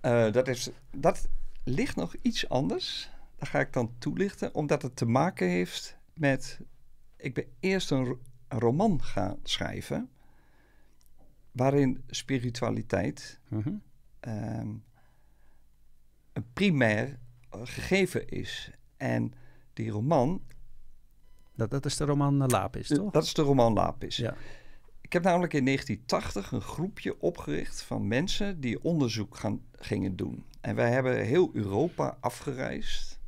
eh, dat, is, dat ligt nog iets anders. Dat ga ik dan toelichten, omdat het te maken heeft met. Ik ben eerst een, ro- een roman gaan schrijven. waarin spiritualiteit Mhm. ehm, een primair gegeven is. En die roman, Dat, dat is de roman uh, Lapis, toch? dat is de roman Lapis. Ja. Ik heb namelijk in 1980 een groepje opgericht van mensen die onderzoek gaan, gingen doen. En wij hebben heel Europa afgereisd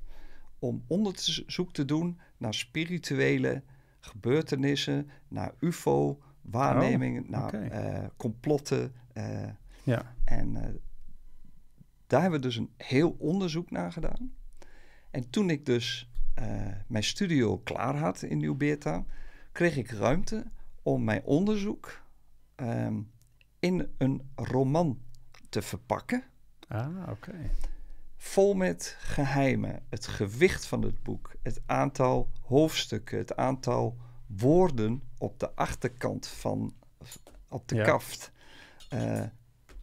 om onderzoek te doen naar spirituele gebeurtenissen, naar UFO-waarnemingen, naar oké. eh, complotten. eh, Ja. en eh, daar hebben we dus een heel onderzoek naar gedaan. En toen ik dus eh, mijn studio klaar had in Nieuw-Beerta, kreeg ik ruimte om mijn onderzoek ehm, in een roman te verpakken. Ah, oké. Vol met geheimen, het gewicht van het boek, het aantal hoofdstukken, het aantal woorden op de achterkant van op de Ja. kaft, eh,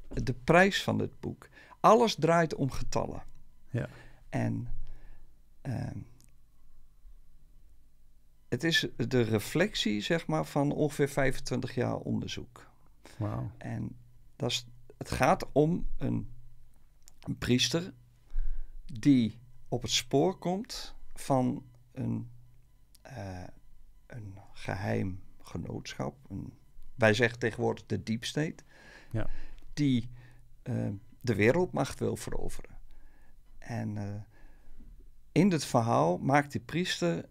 de prijs van het boek. Alles draait om getallen. Ja. En het is de reflectie, zeg maar, van ongeveer 25 jaar onderzoek. Wauw. En dat is, het gaat om een, een priester die op het spoor komt van een, eh, een geheim genootschap. Een, wij zeggen tegenwoordig de deep state. Ja. Die eh, de wereldmacht wil veroveren. En eh, in dit verhaal maakt die priester,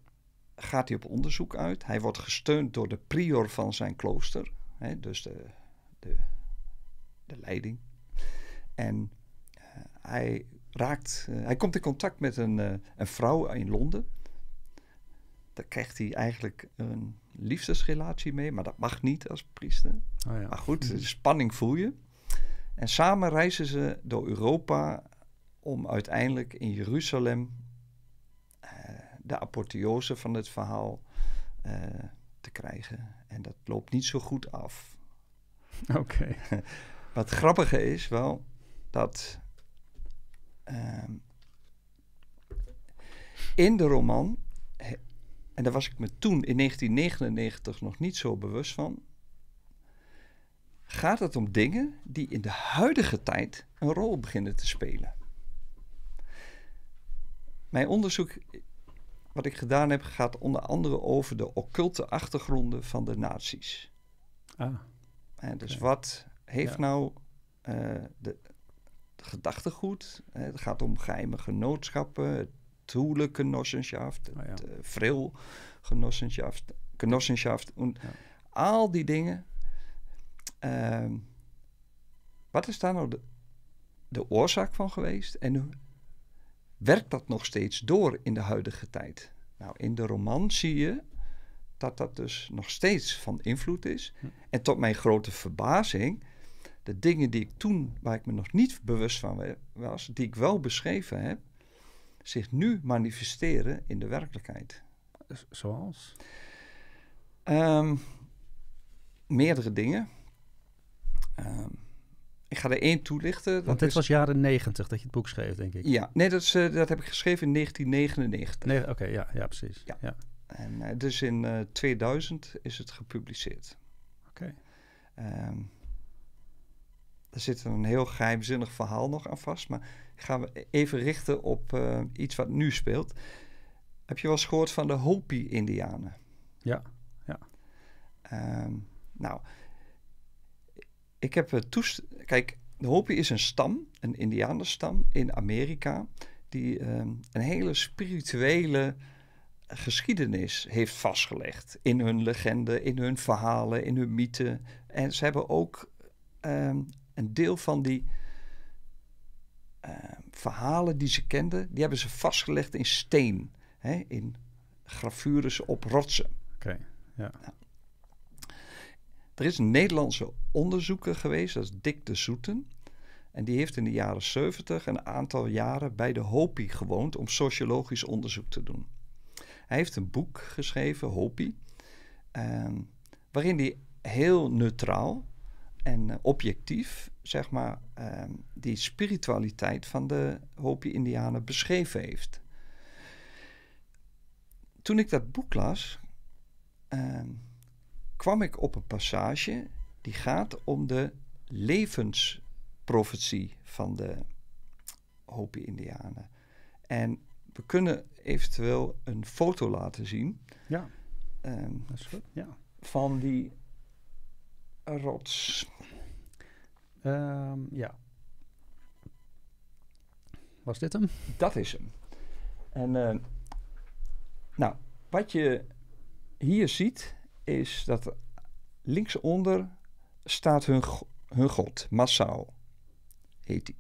gaat hij op onderzoek uit. Hij wordt gesteund door de prior van zijn klooster. Hè, dus de, de, de leiding. En eh, hij raakt, eh, hij komt in contact met een, eh, een vrouw in Londen. Daar krijgt hij eigenlijk een liefdesrelatie mee, maar dat mag niet als priester. Oh, ja. Maar goed, de spanning voel je. En samen reizen ze door Europa om uiteindelijk in Jeruzalem de apotheose van het verhaal eh, te krijgen. En dat loopt niet zo goed af. Oké. Wat grappige is wel, dat ehm, in de roman, en daar was ik me toen in 1999 nog niet zo bewust van, gaat het om dingen die in de huidige tijd een rol beginnen te spelen. Mijn onderzoek, wat ik gedaan heb, gaat onder andere over de occulte achtergronden van de nazi's. Ah, dus wat heeft Ja. nou eh, de, de gedachtegoed? Het gaat om geheime genootschappen, het Thule-Genossenschaft, Oh ja. het uh, Genossenschaft. en Ja. Al die dingen. Ehm, wat is daar nou de, de oorzaak van geweest? En hoe werkt dat nog steeds door in de huidige tijd? Nou, in de roman zie je dat dat dus nog steeds van invloed is. Hm. En tot mijn grote verbazing, de dingen die ik toen, waar ik me nog niet bewust van was, die ik wel beschreven heb, zich nu manifesteren in de werkelijkheid. zoals? Ehm, meerdere dingen. Ehm, ik ga er één toelichten. Dat Want dit is- was jaren negentig dat je het boek schreef, denk ik. Ja, nee, dat, is, eh, dat heb ik geschreven in 1999. Nee, oké, ja, ja, precies. Ja. Ja. En eh, dus in eh, 2000 is het gepubliceerd. Oké. Ehm, er zit een heel geheimzinnig verhaal nog aan vast. Maar ik ga me even richten op iets wat nu speelt. Heb je wel eens gehoord van de Hopi-Indianen? Ja, Ehm, nou, ik heb het toest... Kijk, de Hopi is een stam, een Indianenstam in Amerika... die ehm, een hele spirituele geschiedenis heeft vastgelegd. In hun legende, in hun verhalen, in hun mythen. En ze hebben ook ehm, een deel van die ehm, verhalen die ze kenden... die hebben ze vastgelegd in steen. Hè, in gravures op rotsen. oké. Ja. Er is een Nederlandse onderzoeker geweest, dat is Dick de Zoeten. En die heeft in de jaren 70 een aantal jaren bij de Hopi gewoond om sociologisch onderzoek te doen. Hij heeft een boek geschreven, Hopi, ehm, waarin hij heel neutraal en eh, objectief, zeg maar, ehm, die spiritualiteit van de Hopi-Indianen beschreven heeft. Toen ik dat boek las, ehm, kwam ik op een passage die gaat om de levensprofetie van de Hopi-Indianen. En we kunnen eventueel een foto laten zien ja, ehm, dat is goed. Ja. van die rots. Ehm, ja. Was dit hem? Dat is hem. En eh, nou, wat je hier ziet, is dat linksonder staat hun, hun god, Massau, heet hij.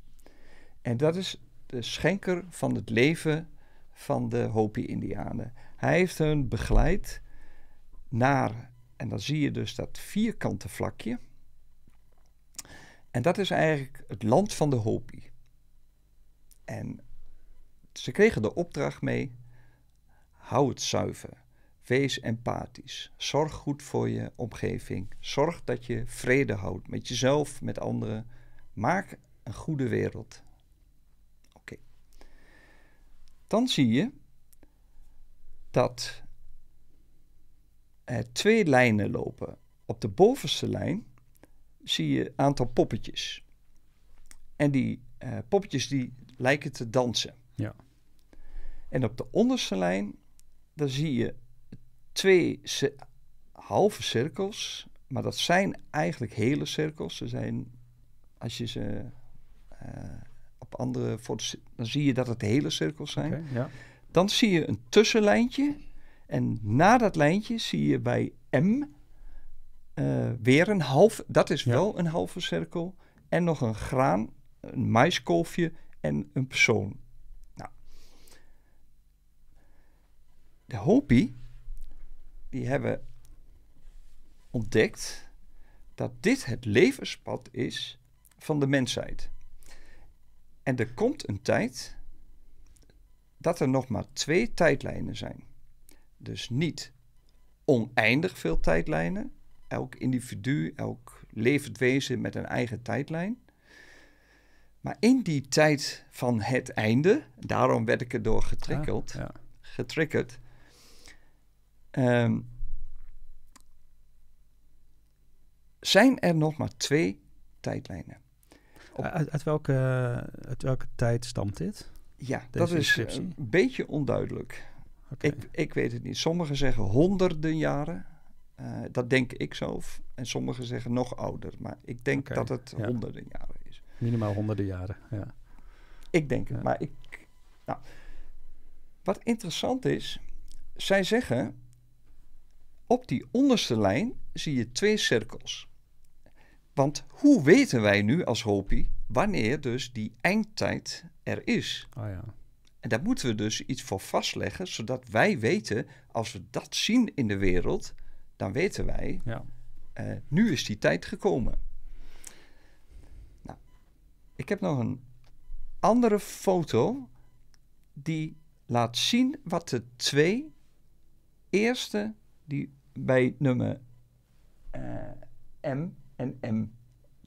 En dat is de schenker van het leven van de Hopi-Indianen. Hij heeft hun begeleid naar, en dan zie je dus dat vierkante vlakje. En dat is eigenlijk het land van de Hopi. En ze kregen de opdracht mee: hou het zuiver. Wees empathisch. Zorg goed voor je omgeving. Zorg dat je vrede houdt met jezelf, met anderen. Maak een goede wereld. Oké. Dan zie je dat er twee lijnen lopen. Op de bovenste lijn zie je een aantal poppetjes. En die eh, poppetjes die lijken te dansen. Ja. En op de onderste lijn, dan zie je twee halve cirkels. Maar dat zijn eigenlijk hele cirkels. Ze zijn, als je ze eh, op andere foto's dan zie je dat het hele cirkels zijn. Ja. Dan zie je een tussenlijntje. En na dat lijntje zie je bij M eh, weer een half. Dat is Ja. wel een halve cirkel. En nog een graan, een maiskolfje en een persoon. Nou. De Hopi, die hebben ontdekt dat dit het levenspad is van de mensheid. En er komt een tijd dat er nog maar twee tijdlijnen zijn. Dus niet oneindig veel tijdlijnen. Elk individu, elk levend wezen met een eigen tijdlijn. Maar in die tijd van het einde, daarom werd ik erdoor getriggerd, ja. getriggerd ehm, zijn er nog maar twee tijdlijnen. Op- Uit, uit, welke, uit welke tijd stamt dit? Ja, dat is inscriptie? een beetje onduidelijk. Ik, ik weet het niet. Sommigen zeggen honderden jaren. Eh, dat denk ik zelf. En sommigen zeggen nog ouder. Maar ik denk dat het ja. honderden jaren is. Minimaal honderden jaren. Ja. Ik denk het. Ja. Maar ik. Nou, wat interessant is. Zij zeggen. Op die onderste lijn zie je twee cirkels. Want hoe weten wij nu als Hopi wanneer dus die eindtijd er is? Oh ja. En daar moeten we dus iets voor vastleggen, zodat wij weten, als we dat zien in de wereld, dan weten wij, ja. eh, nu is die tijd gekomen. Nou, ik heb nog een andere foto die laat zien wat de twee eerste die bij nummer eh, M en M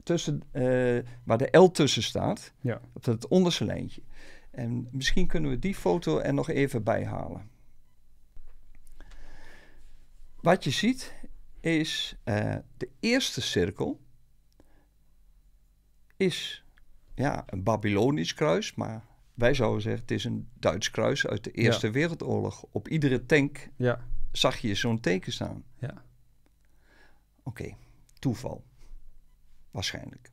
tussen, eh, waar de L tussen staat, Ja. op het onderste lijntje. En misschien kunnen we die foto er nog even bij halen. Wat je ziet is eh, de eerste cirkel is ja, een Babylonisch kruis, maar wij zouden zeggen het is een Duits kruis uit de Eerste Wereldoorlog. Op iedere tank Ja. Zag je zo'n teken staan. Ja. Oké, toeval. Waarschijnlijk.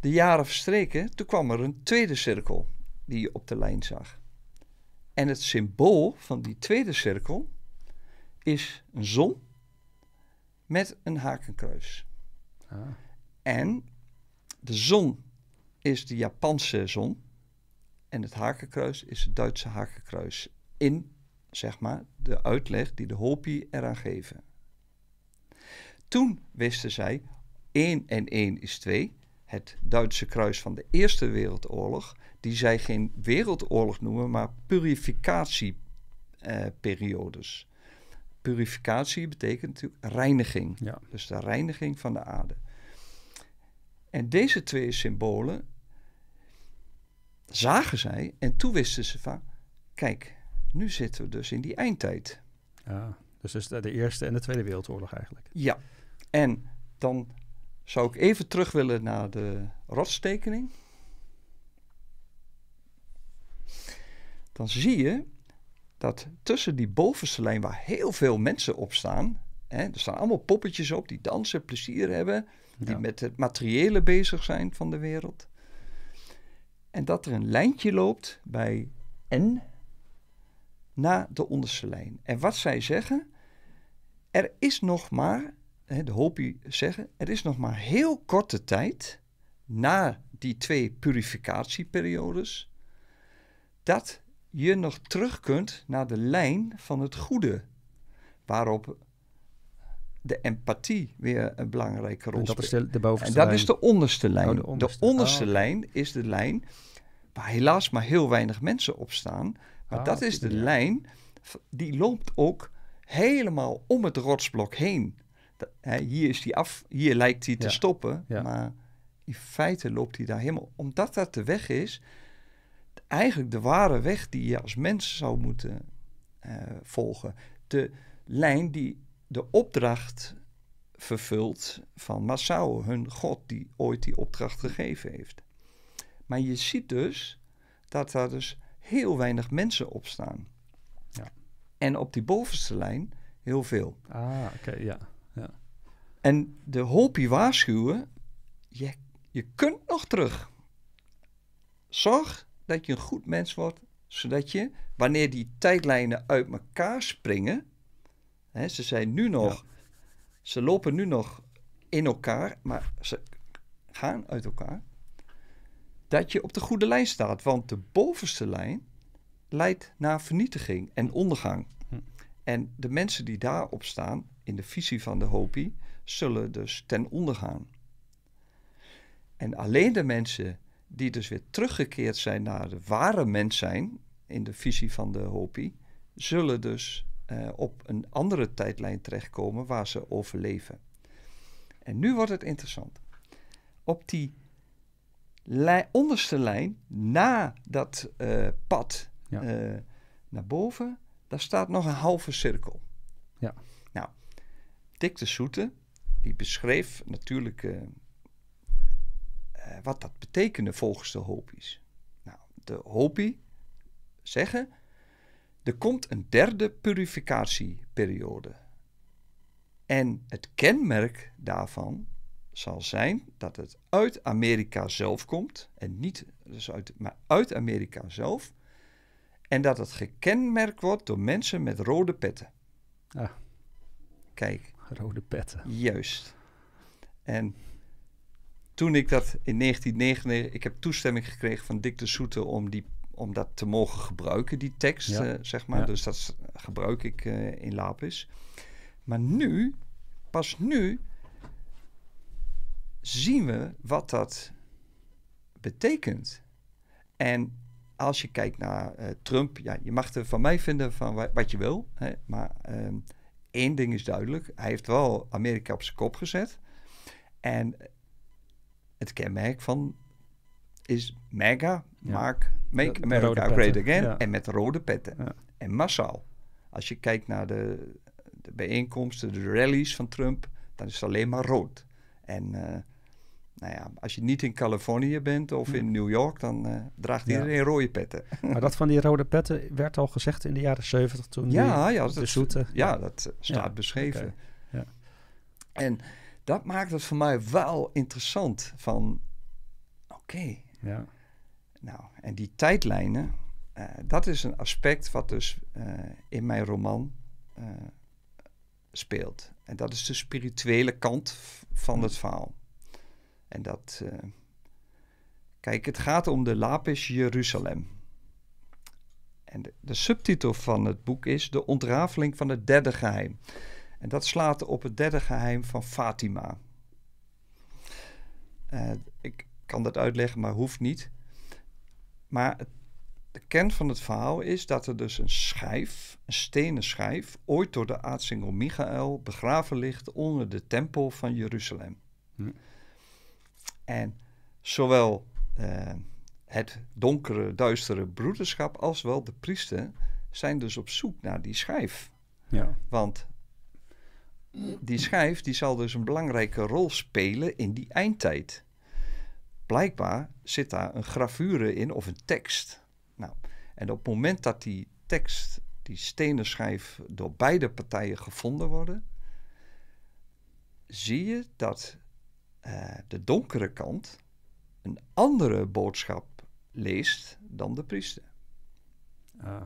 De jaren verstreken, toen kwam er een tweede cirkel die je op de lijn zag. En het symbool van die tweede cirkel is een zon met een hakenkruis. Ah. En de zon is de Japanse zon en het hakenkruis is het Duitse hakenkruis. In, zeg maar, de uitleg die de Hopi eraan geven. Toen wisten zij 1 en 1 is 2. Het Duitse kruis van de Eerste Wereldoorlog, die zij geen wereldoorlog noemen, maar purificatieperiodes. Purificatie betekent natuurlijk reiniging. Ja. Dus de reiniging van de aarde. En deze twee symbolen zagen zij en toen wisten ze van, kijk, nu zitten we dus in die eindtijd. ja. Dus dus de de Eerste en de Tweede Wereldoorlog eigenlijk. Ja, en dan zou ik even terug willen naar de rotstekening. Dan zie je dat tussen die bovenste lijn waar heel veel mensen op staan, hè, er staan allemaal poppetjes op die dansen, plezier hebben, die Ja. met het materiële bezig zijn van de wereld. En dat er een lijntje loopt bij N naar de onderste lijn. En wat zij zeggen, er is nog maar, hè, de Hopi zeggen, er is nog maar heel korte tijd na die twee purificatieperiodes, dat je nog terug kunt naar de lijn van het goede, waarop de empathie weer een belangrijke rol En dat speelt. is de, de bovenste En dat lijn. is de onderste lijn. Oh, de de onderste. Ah, lijn is de lijn waar helaas maar heel weinig mensen op staan. Maar Ah, dat is de lijn, die loopt ook helemaal om het rotsblok heen. Dat- hè, hier, is die af, hier lijkt hij te Ja. stoppen, Ja. maar in feite loopt hij daar helemaal... Omdat dat de weg is, eigenlijk de ware weg die je als mens zou moeten eh, volgen. De lijn die de opdracht vervult van Massao, hun god die ooit die opdracht gegeven heeft. Maar je ziet dus dat daar dus heel weinig mensen op staan. Ja. En op die bovenste lijn heel veel. Ah, oké, ja. En de Hopi waarschuwen, je, je kunt nog terug. Zorg dat je een goed mens wordt, zodat je, wanneer die tijdlijnen uit elkaar springen, hè, ze zijn nu nog, ze lopen nu nog in elkaar, maar ze gaan uit elkaar, dat je op de goede lijn staat. Want de bovenste lijn leidt naar vernietiging en ondergang. Hm. En de mensen die daarop staan, in de visie van de Hopi, zullen dus ten onder gaan. En alleen de mensen die dus weer teruggekeerd zijn naar de ware mens zijn, in de visie van de Hopi, zullen dus eh, op een andere tijdlijn terechtkomen waar ze overleven. En nu wordt het interessant. Op die onderste lijn, na dat eh, pad Ja. eh, naar boven, daar staat nog een halve cirkel. Ja. Nou, Dick de Soete, die beschreef natuurlijk eh, wat dat betekende volgens de Hopi's. Nou, de Hopi zeggen, er komt een derde purificatieperiode. En het kenmerk daarvan zal zijn dat het uit Amerika zelf komt. En niet dus uit, maar uit Amerika zelf. En dat het gekenmerkt wordt door mensen met rode petten. Ah. Kijk, Rode petten. juist. En toen ik dat in 1999, ik heb toestemming gekregen van Dick de Soete om, die, om dat te mogen gebruiken, die tekst, Ja. eh, zeg maar. Ja. Dus dat gebruik ik eh, in Lapis. Maar nu, pas nu, zien we wat dat betekent. En als je kijkt naar eh, Trump, ja, je mag er van mij vinden van wa- wat je wil. Hè, maar ehm, één ding is duidelijk. Hij heeft wel Amerika op zijn kop gezet. En het kenmerk van is MAGA, Ja. Mark, Make America Great Again. ja. En met rode petten. Ja. En massaal. Als je kijkt naar de, de bijeenkomsten, de rallies van Trump, dan is het alleen maar rood. En eh, nou ja, als je niet in Californië bent of in New York, dan eh, draagt Ja. iedereen rode petten. Maar dat van die rode petten werd al gezegd in de jaren zeventig toen Ja, die- ja, de dat, zoete. ja, dat staat beschreven. En dat maakt het voor mij wel interessant. Van, oké, Ja. nou, en die tijdlijnen, eh, dat is een aspect wat dus eh, in mijn roman speelt. En dat is de spirituele kant van het verhaal. En dat, eh, kijk, het gaat om de Lapis Jeruzalem. En de, subtitel van het boek is De ontrafeling van het derde geheim. En dat slaat op het derde geheim van Fatima. Eh, ik kan dat uitleggen, maar hoeft niet. Maar het- de kern van het verhaal is dat er dus een schijf, een stenen schijf, ooit door de aartsengel Michael begraven ligt onder de tempel van Jeruzalem. Hm. En zowel eh, het donkere, duistere broederschap als wel de priester zijn dus op zoek naar die schijf. Ja. Want die schijf die zal dus een belangrijke rol spelen in die eindtijd. Blijkbaar zit daar een gravure in of een tekst. Nou, en op het moment dat die tekst, die stenen schijf, door beide partijen gevonden worden, zie je dat eh, de donkere kant een andere boodschap leest dan de priester. Ah,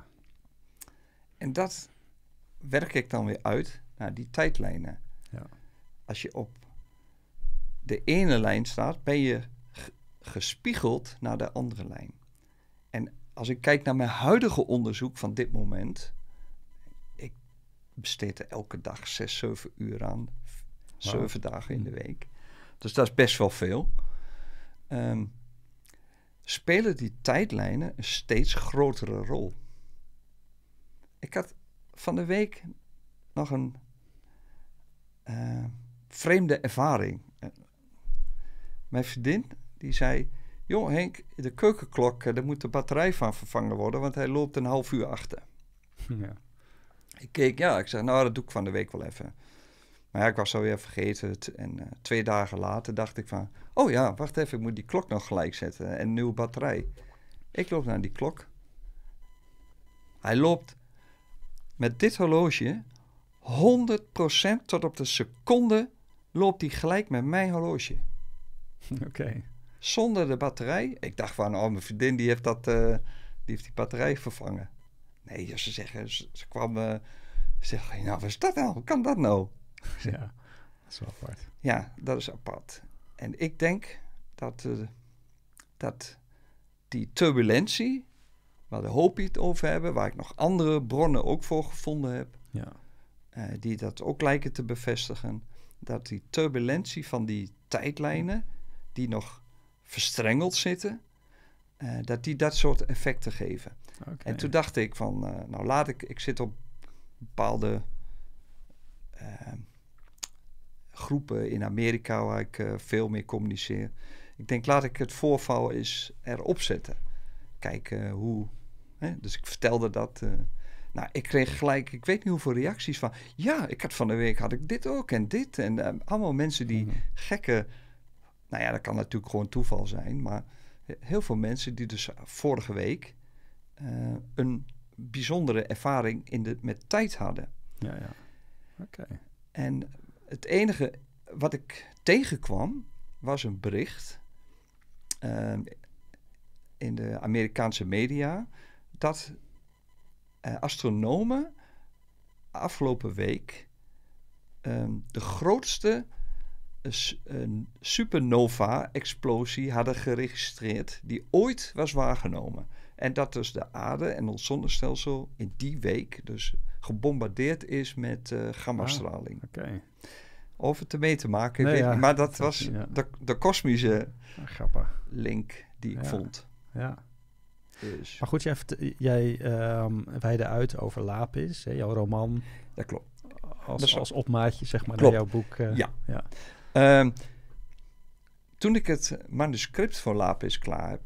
En dat werk ik dan weer uit naar die tijdlijnen. Ja. Als je op de ene lijn staat, ben je gespiegeld naar de andere lijn. En als ik kijk naar mijn huidige onderzoek van dit moment, ik besteed er elke dag zes, zeven uur aan, Wauw. zeven dagen in de week. Dus dat is best wel veel. Ehm, spelen die tijdlijnen een steeds grotere rol. Ik had van de week nog een eh, vreemde ervaring. Eh, mijn vriendin die zei: Joh, Henk, de keukenklok, eh, daar moet de batterij van vervangen worden, want hij loopt een half uur achter. ja. Ik keek, ja, ik zei: Nou, dat doe ik van de week wel even. Maar ja, ik was alweer vergeten. het. En eh, twee dagen later dacht ik van... Oh ja, wacht even, ik moet die klok nog gelijk zetten. En een nieuwe batterij. Ik loop naar die klok. Hij loopt met dit horloge 100% tot op de seconde loopt hij gelijk met mijn horloge. Oké. Zonder de batterij. Ik dacht van, oh, mijn vriendin die heeft, dat, eh, die, heeft die batterij vervangen. Nee, ze zeggen, ze, ze kwam... eh zeg, nou, wat is dat nou? Hoe kan dat nou? Ja, dat is wel apart. Ja, dat is apart. En ik denk dat, eh, dat die turbulentie, waar de Hopi het over hebben, waar ik nog andere bronnen ook voor gevonden heb, Ja. eh, die dat ook lijken te bevestigen, dat die turbulentie van die tijdlijnen, die nog verstrengeld zitten, eh, dat die dat soort effecten geven. En toen dacht ik van, nou laat ik, ik zit op bepaalde groepen in Amerika waar ik eh, veel mee communiceer. ik denk, laat ik het voorval eens erop zetten. Kijken hoe. Hè? Dus ik vertelde dat. eh, nou, ik kreeg gelijk, ik weet niet hoeveel reacties van. Ja, ik had van de week had ik dit ook en dit. En eh, allemaal mensen die Mhm. gekke. Nou ja, dat kan natuurlijk gewoon toeval zijn. Maar heel veel mensen die dus vorige week eh, een bijzondere ervaring in de, met tijd hadden. Ja, ja. Oké. En het enige wat ik tegenkwam was een bericht eh, in de Amerikaanse media dat eh, astronomen afgelopen week ehm, de grootste eh, supernova-explosie hadden geregistreerd die ooit was waargenomen. En dat dus de aarde en ons zonnestelsel in die week dus gebombardeerd is met eh gammastraling. Oké. Of het ermee te maken, Nee, ja. Maar dat was ja. de, de kosmische Ah, link die ik Ja. vond. Ja. Dus Maar goed, jij, jij ehm wijde uit over Lapis, hè, jouw roman, dat klopt. als, Dat als opmaatje, zeg maar, Klopt. naar jouw boek. eh, Ja. ja. Ehm, toen ik het manuscript voor Lapis klaar heb,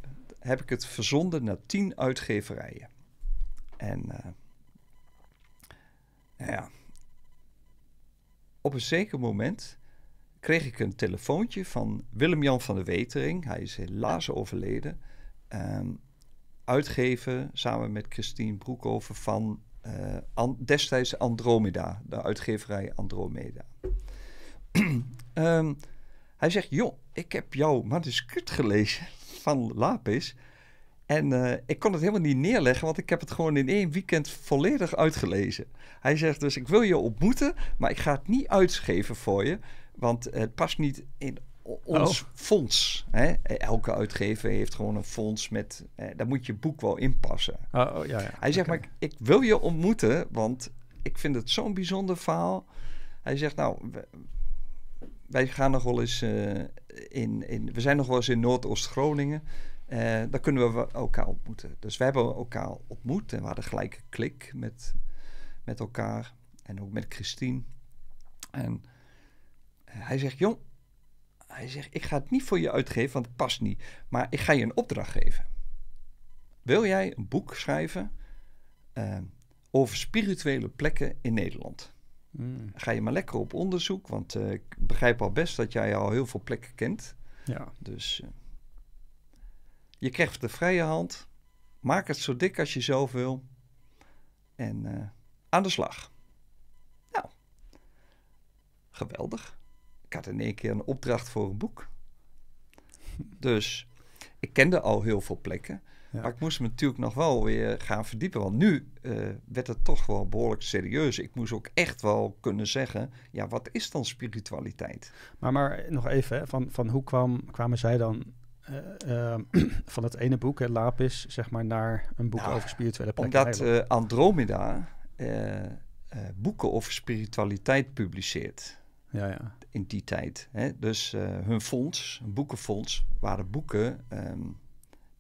heb ik het verzonden naar tien uitgeverijen. En eh, nou ja, op een zeker moment kreeg ik een telefoontje van Willem-Jan van der Wetering. Hij is helaas overleden. Ehm, uitgever samen met Christine Broekhoven van eh, destijds Andromeda, de uitgeverij Andromeda. Ehm, hij zegt, joh, ik heb jouw manuscript gelezen van Lapis. En eh, ik kon het helemaal niet neerleggen, want ik heb het gewoon in één weekend volledig uitgelezen. Hij zegt dus, ik wil je ontmoeten, maar ik ga het niet uitgeven voor je. Want het past niet in ons Oh. fonds. Hè? Elke uitgever heeft gewoon een fonds met... Eh, daar moet je boek wel in passen. Oh, oh, ja, ja. Hij zegt, maar ik, ik wil je ontmoeten, want ik vind het zo'n bijzonder verhaal. Hij zegt, nou, wij gaan nog wel eens eh, in. We zijn nog wel eens in Noordoost-Groningen. Eh daar kunnen we elkaar ontmoeten. Dus we hebben elkaar ontmoet en we hadden gelijk een klik met, met elkaar. En ook met Christine. En hij zegt, jong, hij zegt, ik ga het niet voor je uitgeven, want het past niet. Maar ik ga je een opdracht geven. Wil jij een boek schrijven eh, over spirituele plekken in Nederland? Mm, Ga je maar lekker op onderzoek, want eh, ik begrijp al best dat jij al heel veel plekken kent. ja. Dus eh, je krijgt de vrije hand. Maak het zo dik als je zelf wil. En eh, aan de slag. Nou, geweldig. Ik had in één keer een opdracht voor een boek. Dus ik kende al heel veel plekken. Ja. Maar ik moest me natuurlijk nog wel weer gaan verdiepen. Want nu eh, werd het toch wel behoorlijk serieus. Ik moest ook echt wel kunnen zeggen... ja, wat is dan spiritualiteit? Maar, maar nog even, hè, van, van hoe kwam, kwamen zij dan eh, ehm, van het ene boek, hè, Lapis, zeg maar, naar een boek Nou, over spirituele plekken? Omdat eh, Andromeda eh, eh, boeken over spiritualiteit publiceert ja, ja. in die tijd. Hè? Dus eh, hun fonds, een boekenfonds, waren boeken ehm,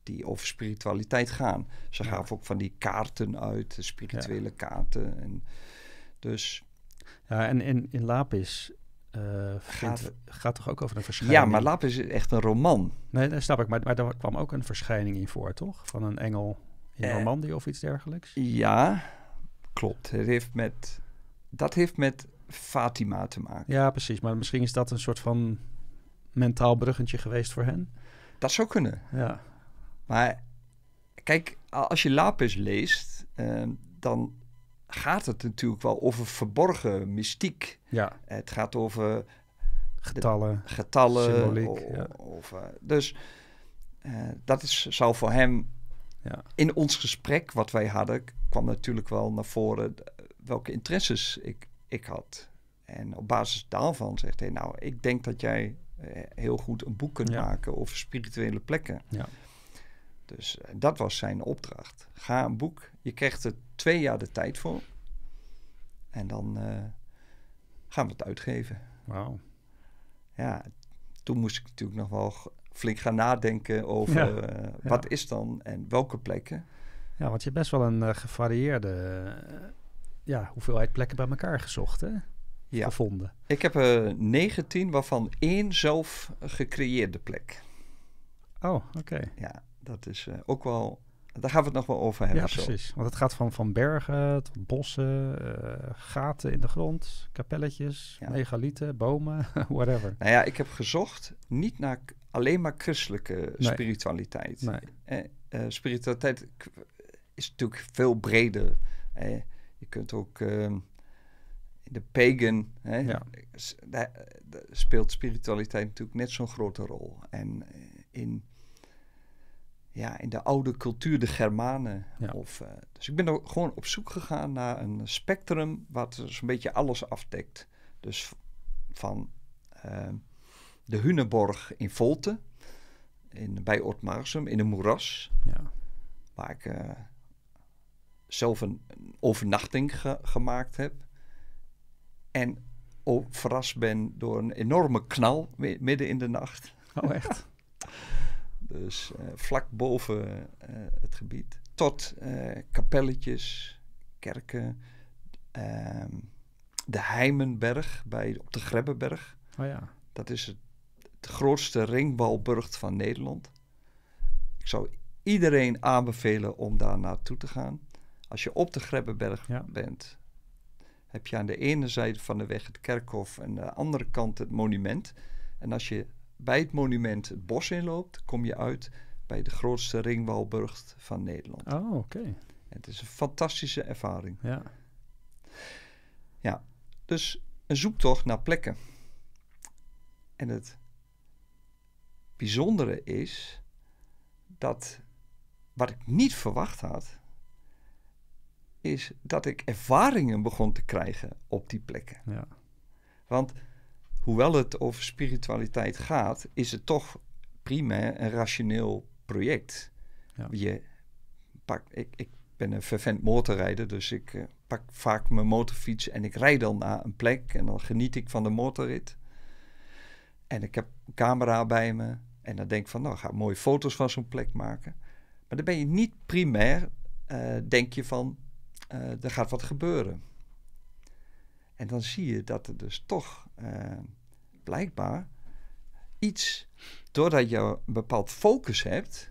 die over spiritualiteit gaan. Ze gaven ook van die kaarten uit, de spirituele kaarten. En dus ja, en in, in Lapis eh, Gaat- gaat, gaat toch ook over een verschijning? ja, maar Lapis is echt een roman. Nee, dat snap ik. Maar, maar daar kwam ook een verschijning in voor, toch? Van een engel in Eh, Normandië of iets dergelijks? Ja, klopt. Het heeft met, dat heeft met Fatima te maken. Ja, precies. Maar misschien is dat een soort van mentaal bruggetje geweest voor hen. Dat zou kunnen. Ja, Maar kijk, als je Lapis leest, ehm, dan gaat het natuurlijk wel over verborgen mystiek. ja. Het gaat over getallen. getallen. Symboliek, o- ja. over, dus eh, dat is, zou voor hem Ja. in ons gesprek wat wij hadden, kwam natuurlijk wel naar voren eh, welke interesses ik, ik had. En op basis daarvan zegt hij, nou, ik denk dat jij eh, heel goed een boek kunt Ja. maken over spirituele plekken. Ja. Dus eh, dat was zijn opdracht. Ga een boek. Je krijgt er twee jaar de tijd voor. En dan eh, gaan we het uitgeven. Wauw. Ja, toen moest ik natuurlijk nog wel flink gaan nadenken over Ja, eh, ja. wat is dan en welke plekken. Ja, want je hebt best wel een gevarieerde ja, hoeveelheid plekken bij elkaar gezocht, hè? Ja, Gevonden. ik heb er 19, waarvan één zelf gecreëerde plek. Oh, oké. Ja, dat is eh, ook wel... Daar gaan we het nog wel over hebben. Ja, zo. precies. Want het gaat van, van bergen tot bossen, eh, gaten in de grond, kapelletjes, Ja. megalieten, bomen, whatever. Nou ja, ik heb gezocht niet naar alleen maar christelijke Nee. spiritualiteit. Nee. Eh, spiritualiteit is natuurlijk veel breder. Je kunt ook ehm, in de pagan, hè, Ja. daar, daar speelt spiritualiteit natuurlijk net zo'n grote rol. En in, ja, in de oude cultuur, de Germanen. Ja. Of, eh, dus ik ben er gewoon op zoek gegaan naar een spectrum wat zo'n beetje alles afdekt. Dus van ehm, de Huneborg in Volte, in, bij Ootmarsum, in een moeras, Ja. waar ik eh, zelf een, een overnachting ge- gemaakt heb. En verrast ben door een enorme knal mi- midden in de nacht. Oh, echt? Dus eh, vlak boven eh, het gebied. Tot eh, kapelletjes, kerken. ehm, de Heimenberg bij, op de Grebbeberg. Oh ja. Dat is het, grootste ringwalburcht van Nederland. Ik zou iedereen aanbevelen om daar naartoe te gaan. Als je op de Grebbeberg Ja. bent, heb je aan de ene zijde van de weg het kerkhof en aan de andere kant het monument. En als je bij het monument het bos inloopt, kom je uit bij de grootste ringwalburcht van Nederland. Oh, oké. Het is een fantastische ervaring. Ja. Dus een zoektocht naar plekken. En het bijzondere is dat wat ik niet verwacht had, is dat ik ervaringen begon te krijgen op die plekken. Ja. Want hoewel het over spiritualiteit gaat, is het toch primair een rationeel project. Ja. Je ik, ik ben een vervent motorrijder, dus ik eh, pak vaak mijn motorfiets en ik rijd dan naar een plek en dan geniet ik van de motorrit. En ik heb een camera bij me en dan denk ik van, nou, ga mooie foto's van zo'n plek maken. Maar dan ben je niet primair, eh, denk je van, eh, er gaat wat gebeuren. En dan zie je dat er dus toch eh, blijkbaar iets, doordat je een bepaald focus hebt,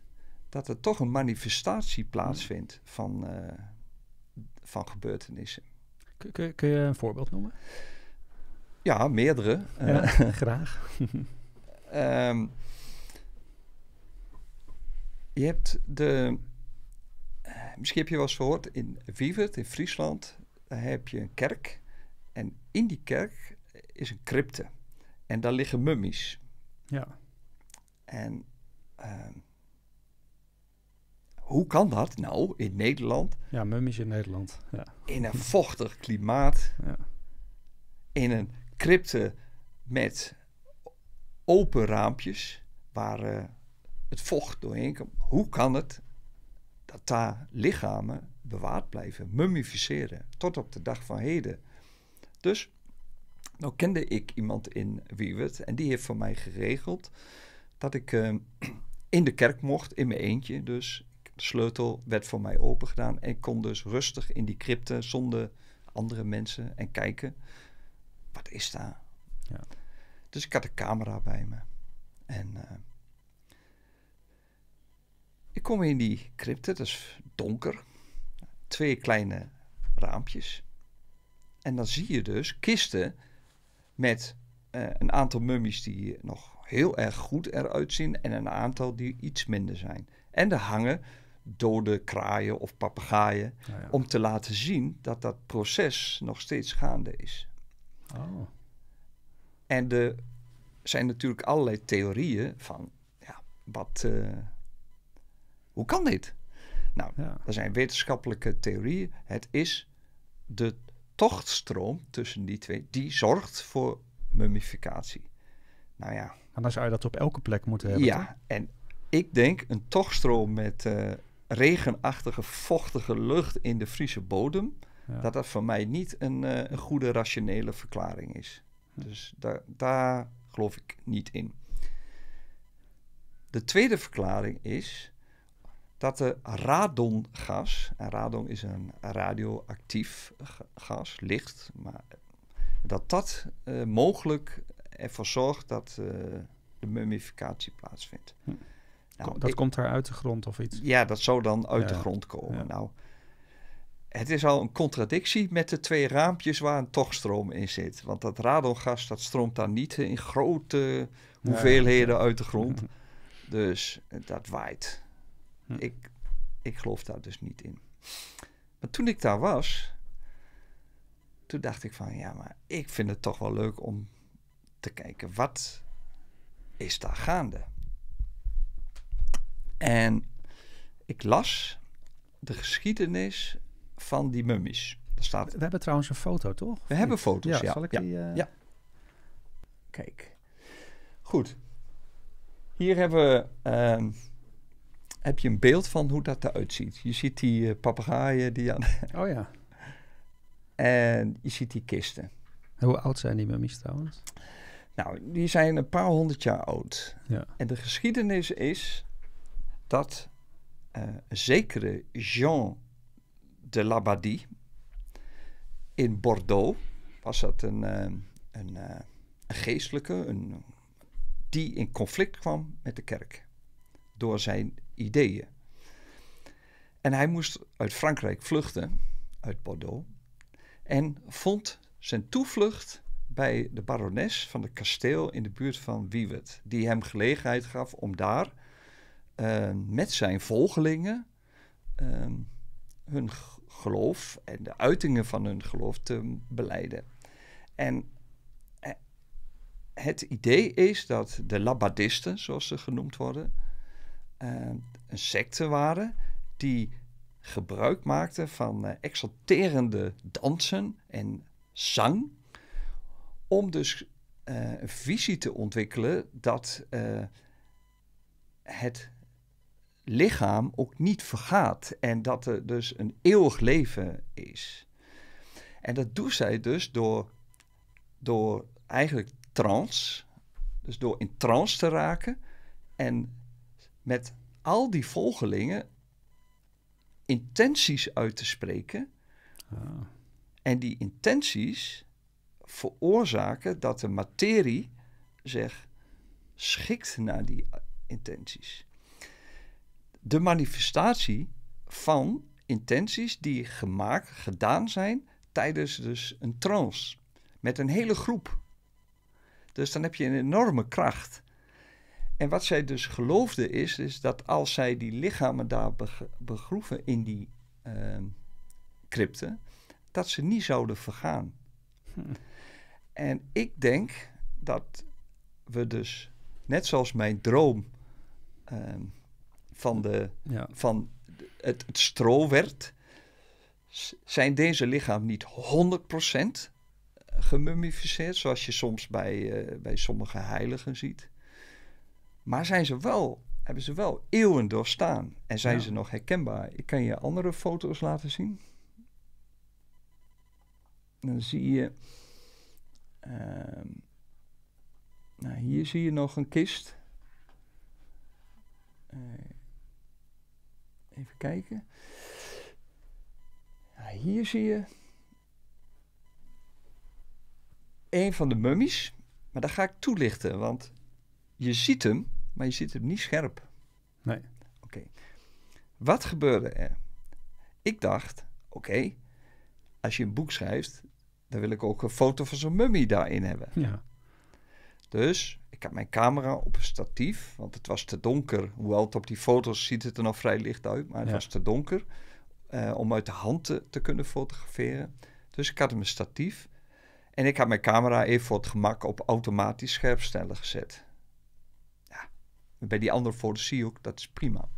dat er toch een manifestatie plaatsvindt van, eh, van gebeurtenissen. Kun, kun, je een voorbeeld noemen? Ja, meerdere. Eh, Ja, graag. Ehm, je hebt de. Misschien heb je wel eens gehoord in Wiewert in Friesland. Daar heb je een kerk. En in die kerk is een crypte. En daar liggen mummies. Ja. En ehm, hoe kan dat nou in Nederland? Ja, mummies in Nederland. Ja. In een vochtig klimaat. Ja. in een crypte met open raampjes waar eh, het vocht doorheen komt. Hoe kan het dat daar lichamen bewaard blijven, mummificeren, tot op de dag van heden? Dus, nou kende ik iemand in Wiewert en die heeft voor mij geregeld dat ik eh, in de kerk mocht, in mijn eentje dus. De sleutel werd voor mij open gedaan en ik kon dus rustig in die crypte zonder andere mensen en kijken wat is daar? Ja. Dus ik had een camera bij me. En eh, ik kom in die crypte, het is donker. Twee kleine raampjes. En dan zie je dus kisten met eh, een aantal mummies die nog heel erg goed eruit zien en een aantal die iets minder zijn. En er hangen dode kraaien of papegaaien Nou ja. om te laten zien dat dat proces nog steeds gaande is. Oh. En er zijn natuurlijk allerlei theorieën van, ja, wat, eh, hoe kan dit? Nou, Ja. er zijn wetenschappelijke theorieën. Het is de tochtstroom tussen die twee, die zorgt voor mummificatie. Nou ja, dan zou je dat op elke plek moeten hebben. toch? ja, en ik denk een tochtstroom met eh, regenachtige, vochtige lucht in de Friese bodem, Ja. dat dat voor mij niet een, eh, een goede rationele verklaring is. Dus daar, daar geloof ik niet in. De tweede verklaring is dat de radongas, en radon is een radioactief ga- gas, licht, maar dat dat eh, mogelijk ervoor zorgt dat eh, de mummificatie plaatsvindt. Hm. Nou, dat ik- komt daar uit de grond of iets. Ja, dat zou dan uit de grond komen. ja. Nou, het is al een contradictie met de twee raampjes waar een togstroom in zit. Want dat radongas dat stroomt daar niet in grote hoeveelheden uit de grond. Dus eh, dat waait. Hm. Ik, ik geloof daar dus niet in. Maar toen ik daar was, toen dacht ik van ja, maar ik vind het toch wel leuk om te kijken wat is daar gaande. En ik las de geschiedenis van die mummies. Staat, We hebben trouwens een foto, toch? we hebben foto's, ja. Zal ik ja. die... eh, Ja. Kijk. Goed. Hier hebben we, ehm, heb je een beeld van hoe dat eruit ziet. Je ziet die eh, papegaaien die aan, Oh ja. en je ziet die kisten. Hoe oud zijn die mummies trouwens? Nou, die zijn een paar honderd jaar oud. Ja. En de geschiedenis is dat een zekere Jean de Labadie in Bordeaux was dat een, een, eh, een geestelijke een, die in conflict kwam met de kerk door zijn ideeën. En hij moest uit Frankrijk vluchten, uit Bordeaux, en vond zijn toevlucht bij de barones van het kasteel in de buurt van Wiewet, die hem gelegenheid gaf om daar eh, met zijn volgelingen eh, hun geloof en de uitingen van hun geloof te beleiden. En eh, het idee is dat de Labadisten, zoals ze genoemd worden, een secte waren die gebruik maakten van eh, exalterende dansen en zang om dus eh, een visie te ontwikkelen dat eh, het lichaam ook niet vergaat en dat er dus een eeuwig leven is. En dat doen zij dus door, door eigenlijk trance, dus door in trance te raken en met al die volgelingen intenties uit te spreken Ah. en die intenties veroorzaken dat de materie zich schikt naar die intenties. De manifestatie van intenties die gemaakt, gedaan zijn tijdens dus een trance met een hele groep. Dus dan heb je een enorme kracht. En wat zij dus geloofde is, is dat als zij die lichamen daar beg- begroeven in die ehm crypten, dat ze niet zouden vergaan. En ik denk dat we dus, net zoals mijn droom ehm, van, de, Ja. van de- het, het stro werd, zijn deze lichamen niet 100% gemummificeerd, zoals je soms bij, eh, bij sommige heiligen ziet. Maar zijn ze wel, hebben ze wel eeuwen doorstaan en zijn Ja. ze nog herkenbaar. Ik kan je andere foto's laten zien. Dan zie je. ehm, nou, hier zie je nog een kist. Eh, even kijken. Ja, hier zie je. Een van de mummies. Maar dat ga ik toelichten, want je ziet hem, maar je ziet hem niet scherp. Nee. Oké. Wat gebeurde er? Ik dacht, oké, als je een boek schrijft, dan wil ik ook een foto van zo'n mummie daarin hebben. Ja. Dus ik had mijn camera op een statief, want het was te donker. Hoewel het op die foto's ziet het er nog vrij licht uit, maar het Ja. was te donker eh, om uit de hand te, te kunnen fotograferen. Dus ik had hem een statief en ik had mijn camera even voor het gemak op automatisch scherpstellen gezet. Bij die andere foto's zie je ook, dat is prima.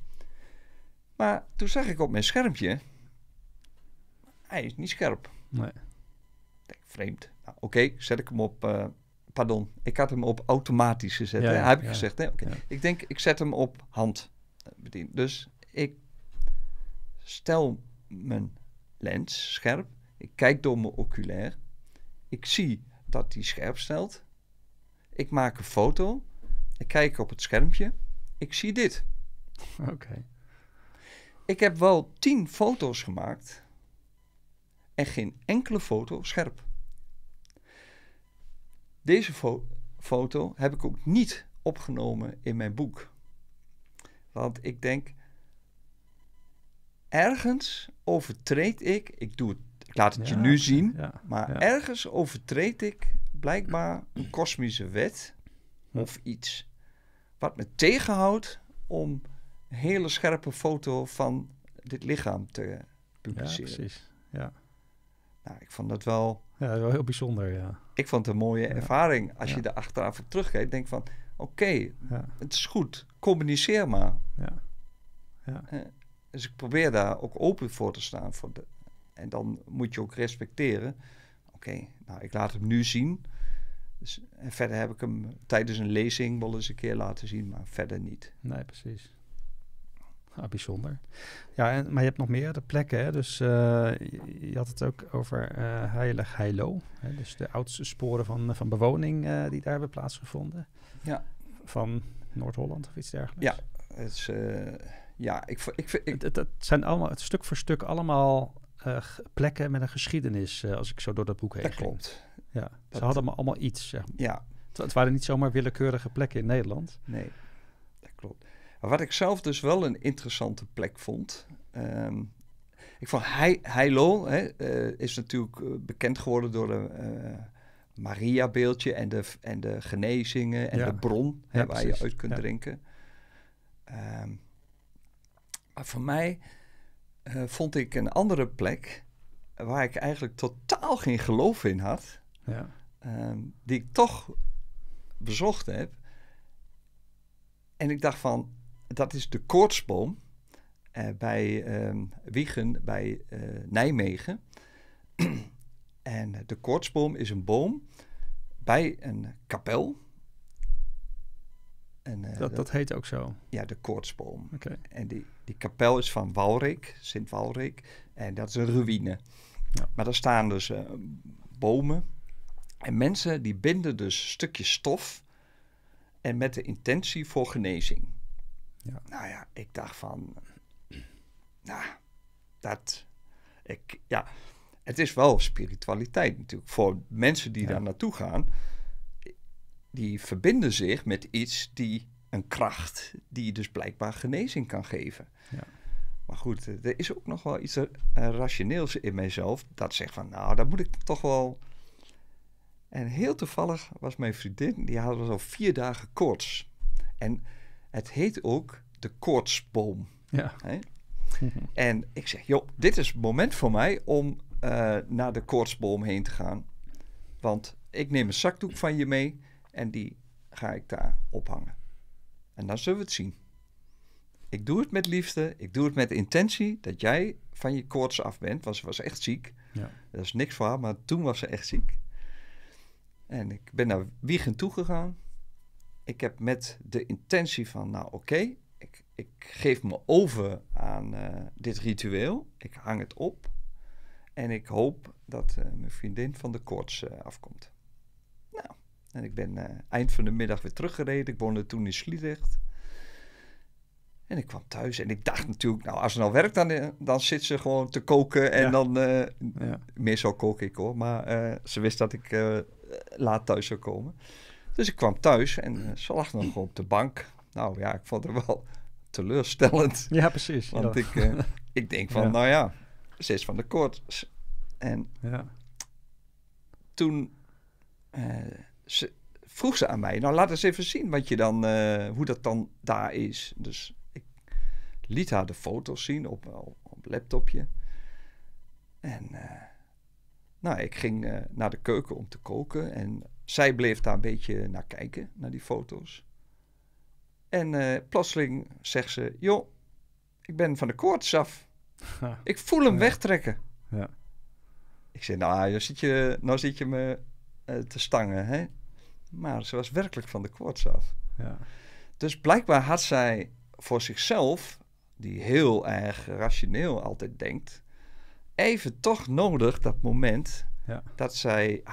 Maar toen zag ik op mijn schermpje, hij is niet scherp. Nee. Denk, vreemd. Nou, Oké, zet ik hem op. eh, pardon, ik had hem op automatisch gezet. Ja, hè? ja, heb ik gezegd. Hè? Oké. Ja. Ik denk, ik zet hem op hand eh. Dus ik stel mijn lens scherp. Ik kijk door mijn oculair. Ik zie dat hij scherp stelt. Ik maak een foto. Ik kijk op het schermpje. Ik zie dit. Oké. Ik heb wel tien foto's gemaakt en geen enkele foto scherp. Deze fo- foto heb ik ook niet opgenomen in mijn boek. Want ik denk, ergens overtreed ik, ik doe het, ik laat het je nu zien, Ja, maar ja. ergens overtreed ik blijkbaar een kosmische wet. Of iets. Wat me tegenhoudt om een hele scherpe foto van dit lichaam te ja, publiceren. precies. Ja. nou, ik vond dat wel, ja, dat wel heel bijzonder, ja. ik vond het een mooie Ja. ervaring. Als Ja. je er achteraf op terugkijkt, denk van, oké, Ja, het is goed, communiceer maar. ja. ja. Dus ik probeer daar ook open voor te staan. Voor de, en dan moet je ook respecteren. Oké, nou, ik laat hem nu zien. Dus, en verder heb ik hem tijdens een lezing wel eens een keer laten zien, maar verder niet. Nee, precies. Ah, bijzonder. Ja, en, maar je hebt nog meerdere plekken. Hè? Dus eh, je, je had het ook over eh Heilig Heilo. Hè? Dus de oudste sporen van, van bewoning eh, die daar hebben plaatsgevonden. Ja. Van Noord-Holland of iets dergelijks. Ja. Het is, ja, ik, ik, ik, Het, het, het zijn allemaal, het stuk voor stuk allemaal plekken met een geschiedenis. als ik zo door dat boek heen dat ging. klopt. Ja, ze hadden maar allemaal iets. Zeg. maar. Ja, Het, het waren niet zomaar willekeurige plekken in Nederland. nee, dat klopt. Maar wat ik zelf dus wel een interessante plek vond. ehm, ik vond Hei- Heilo hè, eh, is natuurlijk eh, bekend geworden door de eh, Maria-beeldje en de, en de genezingen en Ja. de bron hè, Ja, waar precies. je uit kunt Ja. drinken. Ehm, maar voor mij vond ik een andere plek waar ik eigenlijk totaal geen geloof in had, Ja, ehm, die ik toch bezocht heb. En ik dacht van, dat is de koortsboom eh, bij ehm, Wiegen bij eh, Nijmegen. en de koortsboom is een boom bij een kapel. En, eh, dat, dat heet ook zo. Ja, de koortsboom. Oké. En die, die kapel is van Walrik, Sint Walrik. En dat is een ruïne. Ja. Maar daar staan dus eh, bomen. En mensen die binden dus stukjes stof. En met de intentie voor genezing. Ja. Nou ja, ik dacht van... Nou, dat... Ik, ja, het is wel spiritualiteit natuurlijk. Voor mensen die Ja. daar naartoe gaan... Die verbinden zich met iets die een kracht... die dus blijkbaar genezing kan geven. Ja. Maar goed, eh, er is ook nog wel iets eh, rationeels in mijzelf. Dat zegt van, nou, daar moet ik toch wel... En heel toevallig was mijn vriendin, die had al vier dagen koorts. En het heet ook de koortsboom. Ja. Hè? En ik zeg, joh, dit is het moment voor mij om eh, naar de koortsboom heen te gaan. Want ik neem een zakdoek van je mee en die ga ik daar ophangen. En dan zullen we het zien. Ik doe het met liefde, ik doe het met intentie dat jij van je koorts af bent, want ze was echt ziek. Ja. Dat is niks voor haar, maar toen was ze echt ziek. En ik ben naar Wiegen toegegaan. Ik heb met de intentie van, nou oké, ik, ik geef me over aan eh, dit ritueel. Ik hang het op. En ik hoop dat eh, mijn vriendin van de koorts eh, afkomt. Nou, en ik ben eind van de middag weer teruggereden. Ik woonde toen in Sliedrecht. En ik kwam thuis en ik dacht natuurlijk, nou als ze nou werkt, dan, dan zit ze gewoon te koken. En Ja. dan, eh, Ja. meestal kook ik hoor, maar ze wist dat ik laat thuis zou komen. Dus ik kwam thuis en eh, ze lag nog op de bank. Nou ja, ik vond het wel teleurstellend. ja, precies. Want ja. ik, eh, ik denk van, Ja. nou ja, ze is van de koorts. En Ja. toen eh, ze, vroeg ze aan mij, nou laat eens even zien wat je dan, hoe dat dan daar is. Dus ik liet haar de foto's zien op, op, op laptopje. En nou, ik ging eh, naar de keuken om te koken en zij bleef daar een beetje naar kijken, naar die foto's. En eh, plotseling zegt ze, joh, ik ben van de koorts af. Ja. Ik voel hem Ja. wegtrekken. Ja. Ik zei, nou, nou zit je, nou zit je me eh, te stangen, hè? Maar ze was werkelijk van de koorts af. Ja. Dus blijkbaar had zij voor zichzelf, die heel erg rationeel altijd denkt, even toch nodig dat moment Ja. dat zij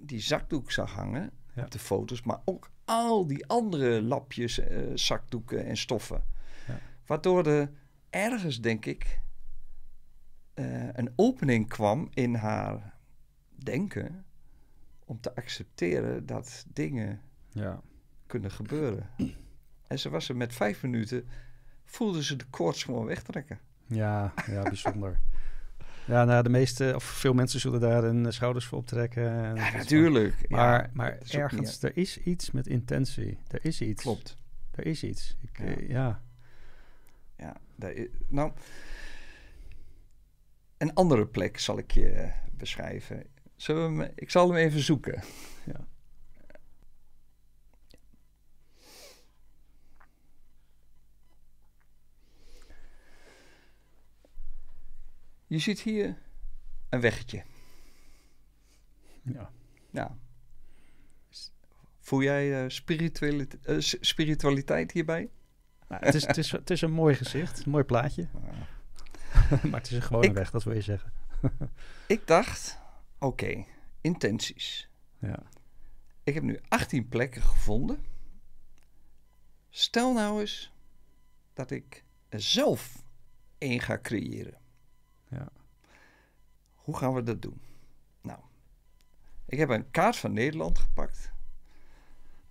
die zakdoek zag hangen Ja. op de foto's, maar ook al die andere lapjes, eh, zakdoeken en stoffen. Ja. Waardoor er ergens, denk ik, eh, een opening kwam in haar denken om te accepteren dat dingen Ja. kunnen gebeuren. En ze was er met vijf minuten voelden ze de koorts gewoon wegtrekken. Ja, ja bijzonder. ja, nou, de meeste, of veel mensen zullen daar hun schouders voor optrekken. Ja, is van- natuurlijk. Maar, Ja, maar is ergens, niet- er is iets met intentie. Er is iets. Klopt. Er is iets. Ik, Ja. eh, ja. Ja, daar i- nou, een andere plek zal ik je eh, beschrijven. Zullen we hem, ik zal hem even zoeken. Ja. Je ziet hier een weggetje. ja. Nou, s- voel jij eh, spiritualiteit, eh, spiritualiteit hierbij? Nou, het, is, het, is, het is een mooi gezicht, een mooi plaatje. maar het is een gewone Ik- weg, dat wil je zeggen. Ik dacht, oké, intenties. Ja. Ik heb nu 18 plekken gevonden. Stel nou eens dat ik er zelf één ga creëren. Hoe gaan we dat doen? Nou, ik heb een kaart van Nederland gepakt,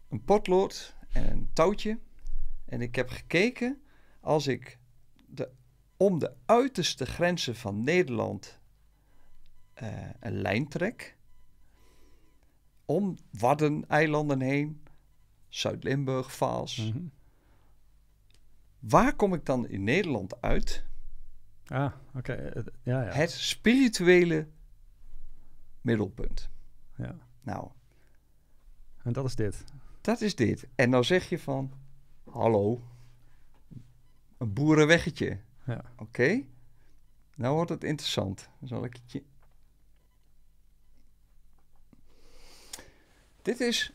een potlood en een touwtje. En ik heb gekeken als ik de, om de uiterste grenzen van Nederland eh, een lijn trek. Om Waddeneilanden heen, Zuid-Limburg, Vaals. Mhm. Waar kom ik dan in Nederland uit? Ah, oké. Ja, ja. Het spirituele middelpunt. ja. Nou, En dat is dit. dat is dit. En dan zeg je van, hallo, een boerenweggetje. Ja. Oké, nou wordt het interessant. Zal ik het je... Dit is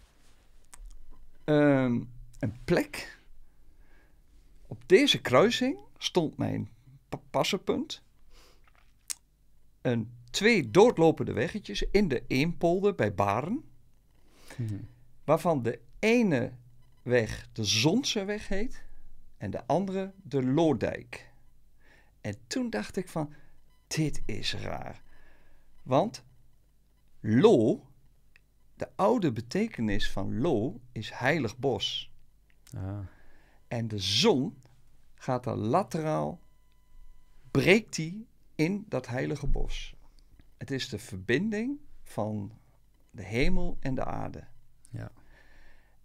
ehm, een plek. Op deze kruising stond mijn passenpunt. Een, twee doodlopende weggetjes in de Eempolder bij Baren. Mhm. Waarvan de ene weg de Zonse weg heet en de andere de Loodijk. En toen dacht ik van, dit is raar. Want Lo, de oude betekenis van Lo is heilig bos. Ah, En de zon gaat er lateraal, breekt die in dat heilige bos. Het is de verbinding van de hemel en de aarde. ja.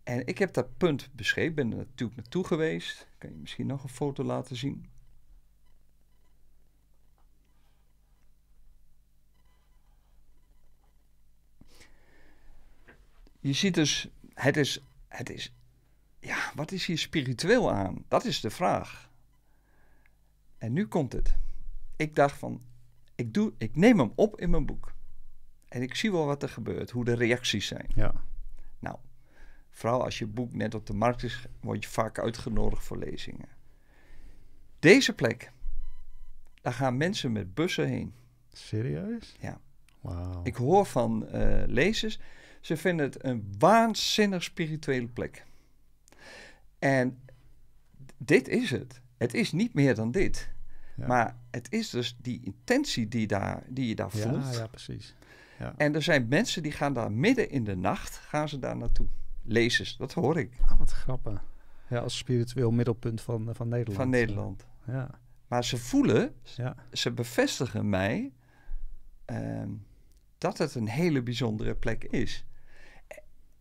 En ik heb dat punt beschreven, ben er natuurlijk naartoe geweest. Kan je misschien nog een foto laten zien? Je ziet dus, het is, het is, ja, wat is hier spiritueel aan? Dat is de vraag. En nu komt het. Ik dacht van, ik, doe, ik neem hem op in mijn boek. En ik zie wel wat er gebeurt, hoe de reacties zijn. ja. Nou, vooral als je boek net op de markt is, word je vaak uitgenodigd voor lezingen. Deze plek, daar gaan mensen met bussen heen. Serieus? Ja. Wauw. Ik hoor van eh, lezers, ze vinden het een waanzinnig spirituele plek. En dit is het. Het is niet meer dan dit. Ja. Maar het is dus die intentie die, daar, die je daar voelt. Ja, ja, precies. Ja. En er zijn mensen die gaan daar midden in de nacht, gaan ze daar naartoe. Lezers, dat hoor ik. Ah, wat grappig. Ja, als spiritueel middelpunt van, eh, van Nederland. Van Nederland. Ja, Maar ze voelen, ja. ze bevestigen mij ehm, dat het een hele bijzondere plek is.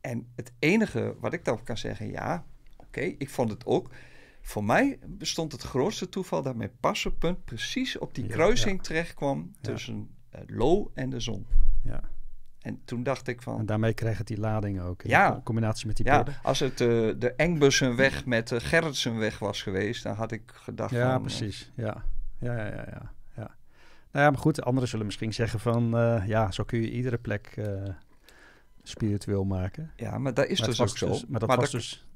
En het enige wat ik daarop kan zeggen, ja, oké, ik vond het ook. Voor mij bestond het grootste toeval dat mijn passenpunt precies op die Ja, kruising terecht kwam tussen eh, Lo en de zon. ja. En toen dacht ik En van, daarmee krijgt het die lading ook. In Ja. combinatie met die ja, borden. als het eh, de Engbussenweg met de Gerritsenweg was geweest, dan had ik gedacht Ja, van... eh, precies. Ja. Ja, ja, ja, ja, ja. Nou ja, maar goed, anderen zullen misschien zeggen van... eh, ja, zo kun je iedere plek eh, spiritueel maken. ja, maar dat is maar dus ook zo. dus- maar dat was dat, dus...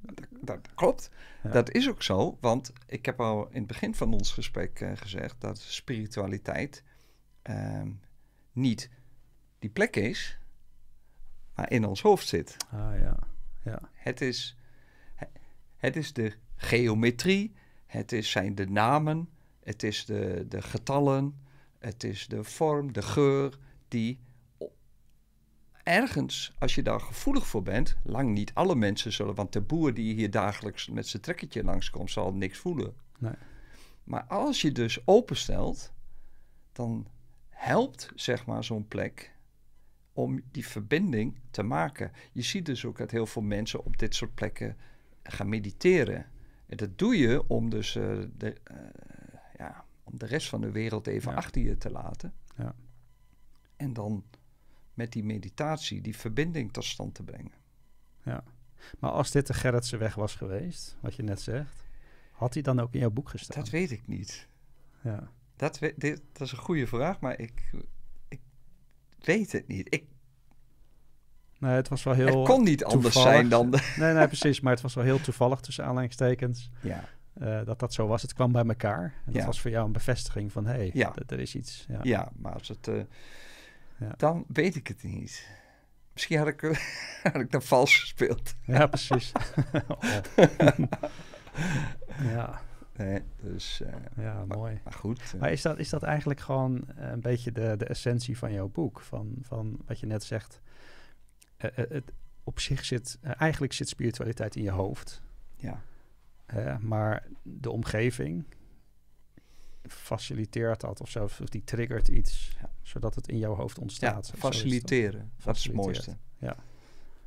dat klopt. Ja. Dat is ook zo, want ik heb al in het begin van ons gesprek eh, gezegd dat spiritualiteit ehm, niet die plek is, maar in ons hoofd zit. Ah, ja. Ja. Het is, het is de geometrie, het is, zijn de namen, het is de, de getallen, het is de vorm, de geur, die ergens, als je daar gevoelig voor bent, lang niet alle mensen zullen, want de boer die hier dagelijks met zijn trekkertje langskomt, zal niks voelen. Nee. Maar als je dus openstelt, dan helpt zeg maar zo'n plek om die verbinding te maken. Je ziet dus ook dat heel veel mensen op dit soort plekken gaan mediteren. En dat doe je om dus eh, de, eh, ja, om de rest van de wereld even Ja. achter je te laten. Ja. En dan met die meditatie die verbinding tot stand te brengen. Maar als dit de Gerritse weg was geweest, wat je net zegt, had hij dan ook in jouw boek gestaan? Dat weet ik niet. Ja. Dat, we- dit, dat is een goede vraag, maar ik, ik weet het niet. Ik, Nee, het was wel heel... het kon niet anders toevallig. zijn dan de... Nee, nee, precies. Maar het was wel heel toevallig tussen aanleidingstekens Ja, eh, dat dat zo was. Het kwam bij elkaar. En dat Ja. was voor jou een bevestiging van, hé, hey, Ja. er is iets. Ja. ja maar als het... eh, Ja. Dan weet ik het niet. Misschien had ik, had ik dat vals gespeeld. Ja, precies. Oh. ja, Nee, dus... eh, ja, mooi. maar goed. eh, Maar is dat, is dat eigenlijk gewoon eh, een beetje de, de essentie van jouw boek? Van, van wat je net zegt. Het, op zich zit, eigenlijk zit spiritualiteit in je hoofd. ja. maar de omgeving faciliteert dat of zo. Of die triggert iets, Ja. zodat het in jouw hoofd ja, ontstaat. Zo is dat. faciliteren. Dat is het mooiste. ja.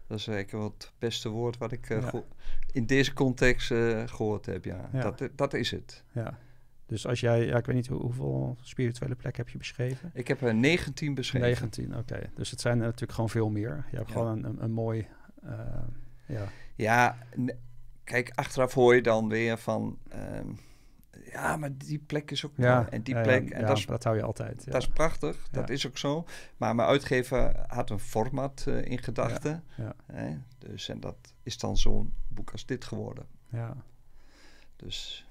Dat is zeker wel het beste woord wat ik eh, Ja. in deze context eh, gehoord heb. Ja. Dat, dat is het. Ja. Dus als jij, ja, ik weet niet hoe, hoeveel spirituele plekken heb je beschreven? Ik heb er 19 beschreven. 19, oké. Dus het zijn er natuurlijk gewoon veel meer. Je hebt Ja. gewoon een, een, een mooi, eh, ja, Ja, kijk, achteraf hoor je dan weer van... ehm, ja, maar die plek is ook ja. En die plek, en ja, dat is dat hou je altijd. Ja. Dat is prachtig, dat is ook zo. Maar mijn uitgever had een format eh, in gedachten. Hè? Dus, en dat is dan zo'n boek als dit geworden. ja. Dus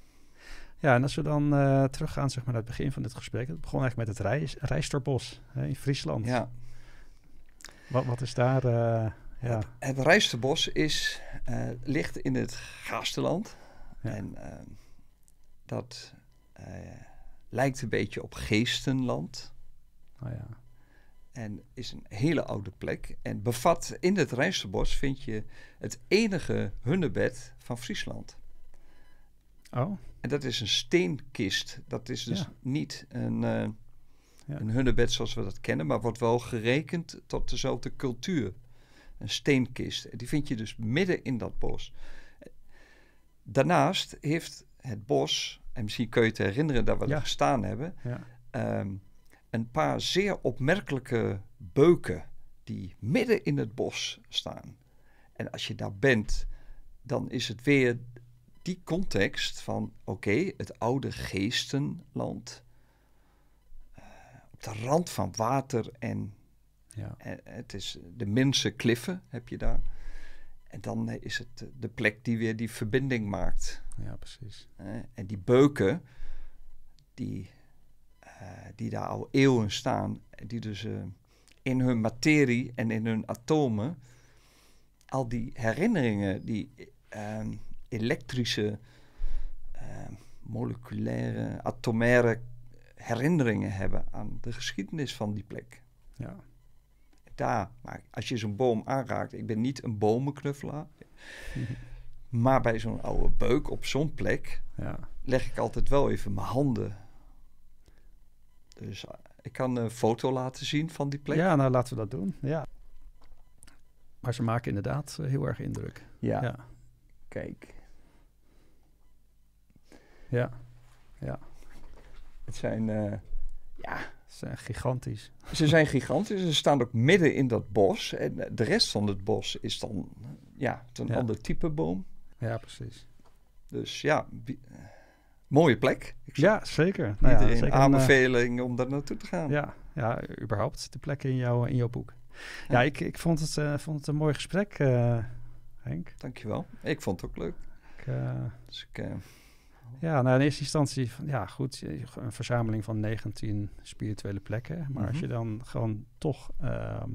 Ja, en als we dan eh, teruggaan zeg maar, naar het begin van dit gesprek. Het begon eigenlijk met het Rijs, Rijsterbos hè, in Friesland. ja, Wat, wat is daar... eh, ja, het, het Rijsterbos is, ligt in het Gaasterland. En eh, dat eh, lijkt een beetje op Geestenland. oh ja. En is een hele oude plek. En bevat in het Rijsterbos vind je het enige hunnebed van Friesland. Oh, En dat is een steenkist. Dat is dus Ja. niet een, eh, Ja. een hunnebed zoals we dat kennen, maar wordt wel gerekend tot dezelfde cultuur. Een steenkist. En Die vind je dus midden in dat bos. Daarnaast heeft het bos, en misschien kun je het herinneren dat we Ja. er gestaan hebben, ja. ehm, een paar zeer opmerkelijke beuken die midden in het bos staan. En als je daar bent, dan is het weer die context van, oké, het oude geestenland. eh, op de rand van water en, ja. en het is de minste kliffen heb je daar. En dan is het de plek die weer die verbinding maakt. Ja, precies. En die beuken, die, eh, die daar al eeuwen staan, die dus eh, in hun materie en in hun atomen al die herinneringen, die ehm, elektrische, ehm, moleculaire, atomaire herinneringen hebben aan de geschiedenis van die plek. Ja. Daar, maar als je zo'n boom aanraakt, ik ben niet een bomenknuffelaar. maar bij zo'n oude beuk op zo'n plek ja. leg ik altijd wel even mijn handen. Dus eh, ik kan een foto laten zien van die plek. Ja, nou laten we dat doen. Ja. Maar ze maken inderdaad eh, heel erg indruk. Ja, Ja. kijk. Ja. Ja. Het zijn, eh, ja, Ze zijn gigantisch. ze zijn gigantisch. Ze staan ook midden in dat bos. En de rest van het bos is dan, ja, het is een Ja. ander type boom. Ja, precies. Dus ja, mooie plek. Ja, zeker. Nou ja, een, eh, aanbeveling om daar naartoe te gaan. Ja, ja, überhaupt de plekken in, jouw in jouw boek. Ja, Ja. ik, ik vond, het, eh, vond het een mooi gesprek, eh, Henk. Dankjewel. Ik vond het ook leuk. Ik, Dus ik, ja, nou in eerste instantie, van, ja goed, een verzameling van 19 spirituele plekken. Maar als Mhm. je dan gewoon toch ehm,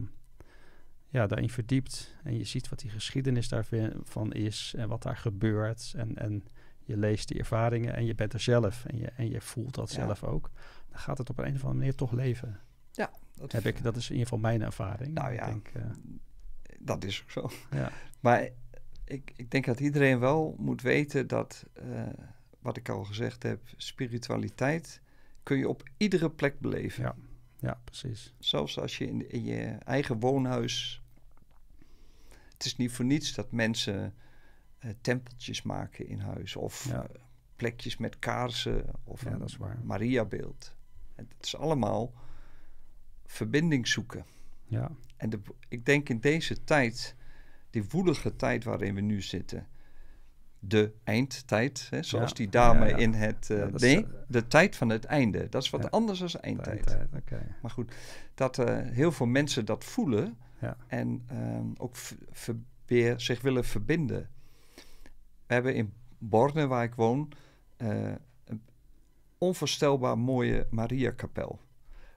ja, daarin verdiept en je ziet wat die geschiedenis daarvan is en wat daar gebeurt en, en je leest die ervaringen en je bent er zelf en je, en je voelt dat Ja. zelf ook, dan gaat het op een of andere manier toch leven. dat, Heb ik, dat is in ieder geval mijn ervaring. Nou Ik ja. denk, eh, dat is ook zo. ja. Maar ik, ik denk dat iedereen wel moet weten dat eh, wat ik al gezegd heb, spiritualiteit kun je op iedere plek beleven. Ja, ja precies. Zelfs als je in, in je eigen woonhuis. Het is niet voor niets dat mensen eh, tempeltjes maken in huis. Of Ja. eh, plekjes met kaarsen. Of Ja, een dat is waar. Mariabeeld. En Het is allemaal verbinding zoeken. Ja, En de, ik denk in deze tijd, die woelige tijd waarin we nu zitten, de eindtijd, hè, zoals Ja, die dame ja, ja. in het. eh, dat is, nee, de tijd van het einde. Dat is wat anders dan eindtijd. eindtijd. Maar goed, dat heel veel mensen dat voelen Ja. en ehm, ook weer zich willen verbinden. We hebben in Borne, waar ik woon, eh, een onvoorstelbaar mooie Mariakapel.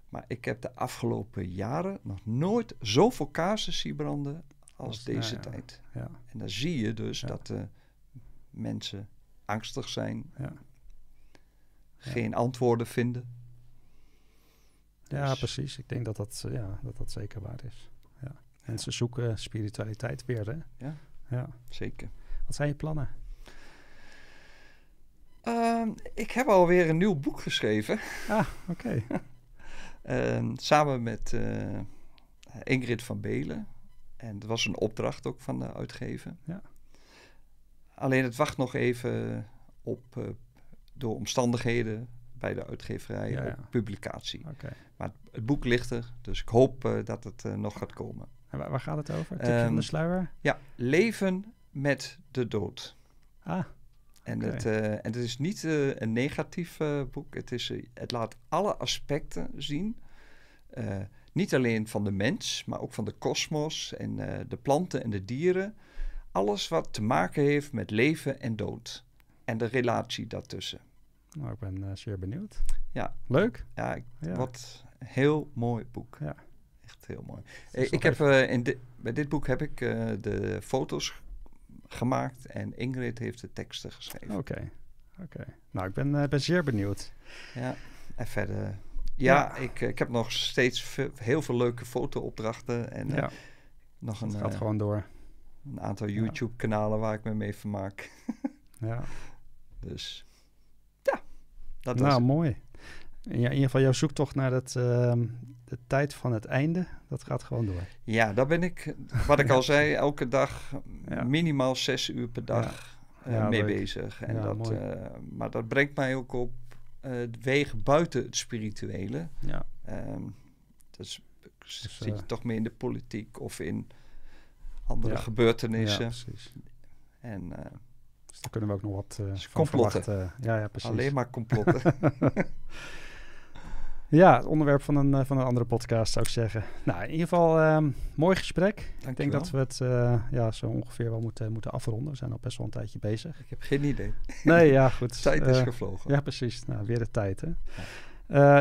Maar ik heb de afgelopen jaren nog nooit zoveel kaarsen zien branden als Als- deze ja. tijd. Ja, En dan zie je dus dat de mensen angstig zijn, ja. geen antwoorden vinden. ja, Dus- precies. Ik denk dat dat, eh, ja, dat, dat zeker waar is. Mensen zoeken spiritualiteit weer, hè? Ja. Ja. Zeker. Wat zijn je plannen? Ehm, ik heb alweer een nieuw boek geschreven. Ah, oké. Ehm, samen met eh, Ingrid van Belen. En dat was een opdracht ook van de uitgever. Ja. Alleen het wacht nog even op, eh, door omstandigheden bij de uitgeverij, Ja, op ja. publicatie. Maar het, het boek ligt er, dus ik hoop eh, dat het nog gaat komen. En waar, waar gaat het over? Tipje van Ehm, de sluier? Ja, Leven met de dood. Ah, En, het, eh, en het is niet eh, een negatief eh, boek. Het, is, het laat alle aspecten zien. Niet alleen van de mens, maar ook van de kosmos en de planten en de dieren. Alles wat te maken heeft met leven en dood. En de relatie daartussen. nou, ik ben zeer benieuwd. Ja. Leuk. Ja, ik- Ja. wat een heel mooi boek. Ja. Heel mooi. Dus Eh, ik heb, eh, in di- bij dit boek heb ik eh, de foto's gemaakt en Ingrid heeft de teksten geschreven. Oké. Oké. Nou, ik ben, eh, ben zeer benieuwd. Ja, en verder. Ja, Ja. Ik, ik heb nog steeds heel veel leuke foto-opdrachten. En Ja, nog het een, gaat gewoon door. een aantal. YouTube-kanalen waar ik me mee vermaak. Ja. Dus ja, dat was nou, het. mooi. Ja, in ieder geval jouw zoektocht naar het, ehm, de tijd van het einde, dat gaat gewoon door. Ja, daar ben ik, wat ik al zei, elke dag Ja. minimaal zes uur per dag eh, Ja, mee leuk. bezig. En dat, eh, maar dat brengt mij ook op eh, wegen buiten het spirituele. Ja, Ehm, dus zit je toch meer in de politiek of in andere gebeurtenissen. ja precies. En Dus daar kunnen we ook nog wat Dus van complotten. Ja, ja, precies. alleen maar complotten. Ja, het onderwerp van een, eh, van een andere podcast zou ik zeggen. Nou, in ieder geval ehm, mooi gesprek. Ik denk dat we het eh, ja, zo ongeveer wel moeten, moeten afronden. We zijn al best wel een tijdje bezig. Ik heb geen idee. Nee, ja, goed. Tijd is Eh, gevlogen. Ja, precies. Nou, weer de tijd, hè.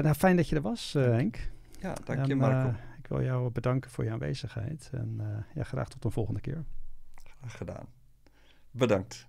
Nou, fijn dat je er was, Henk. Ja, dank je Marco. ik wil jou bedanken voor je aanwezigheid. En ja, graag tot een volgende keer. Graag gedaan. Bedankt.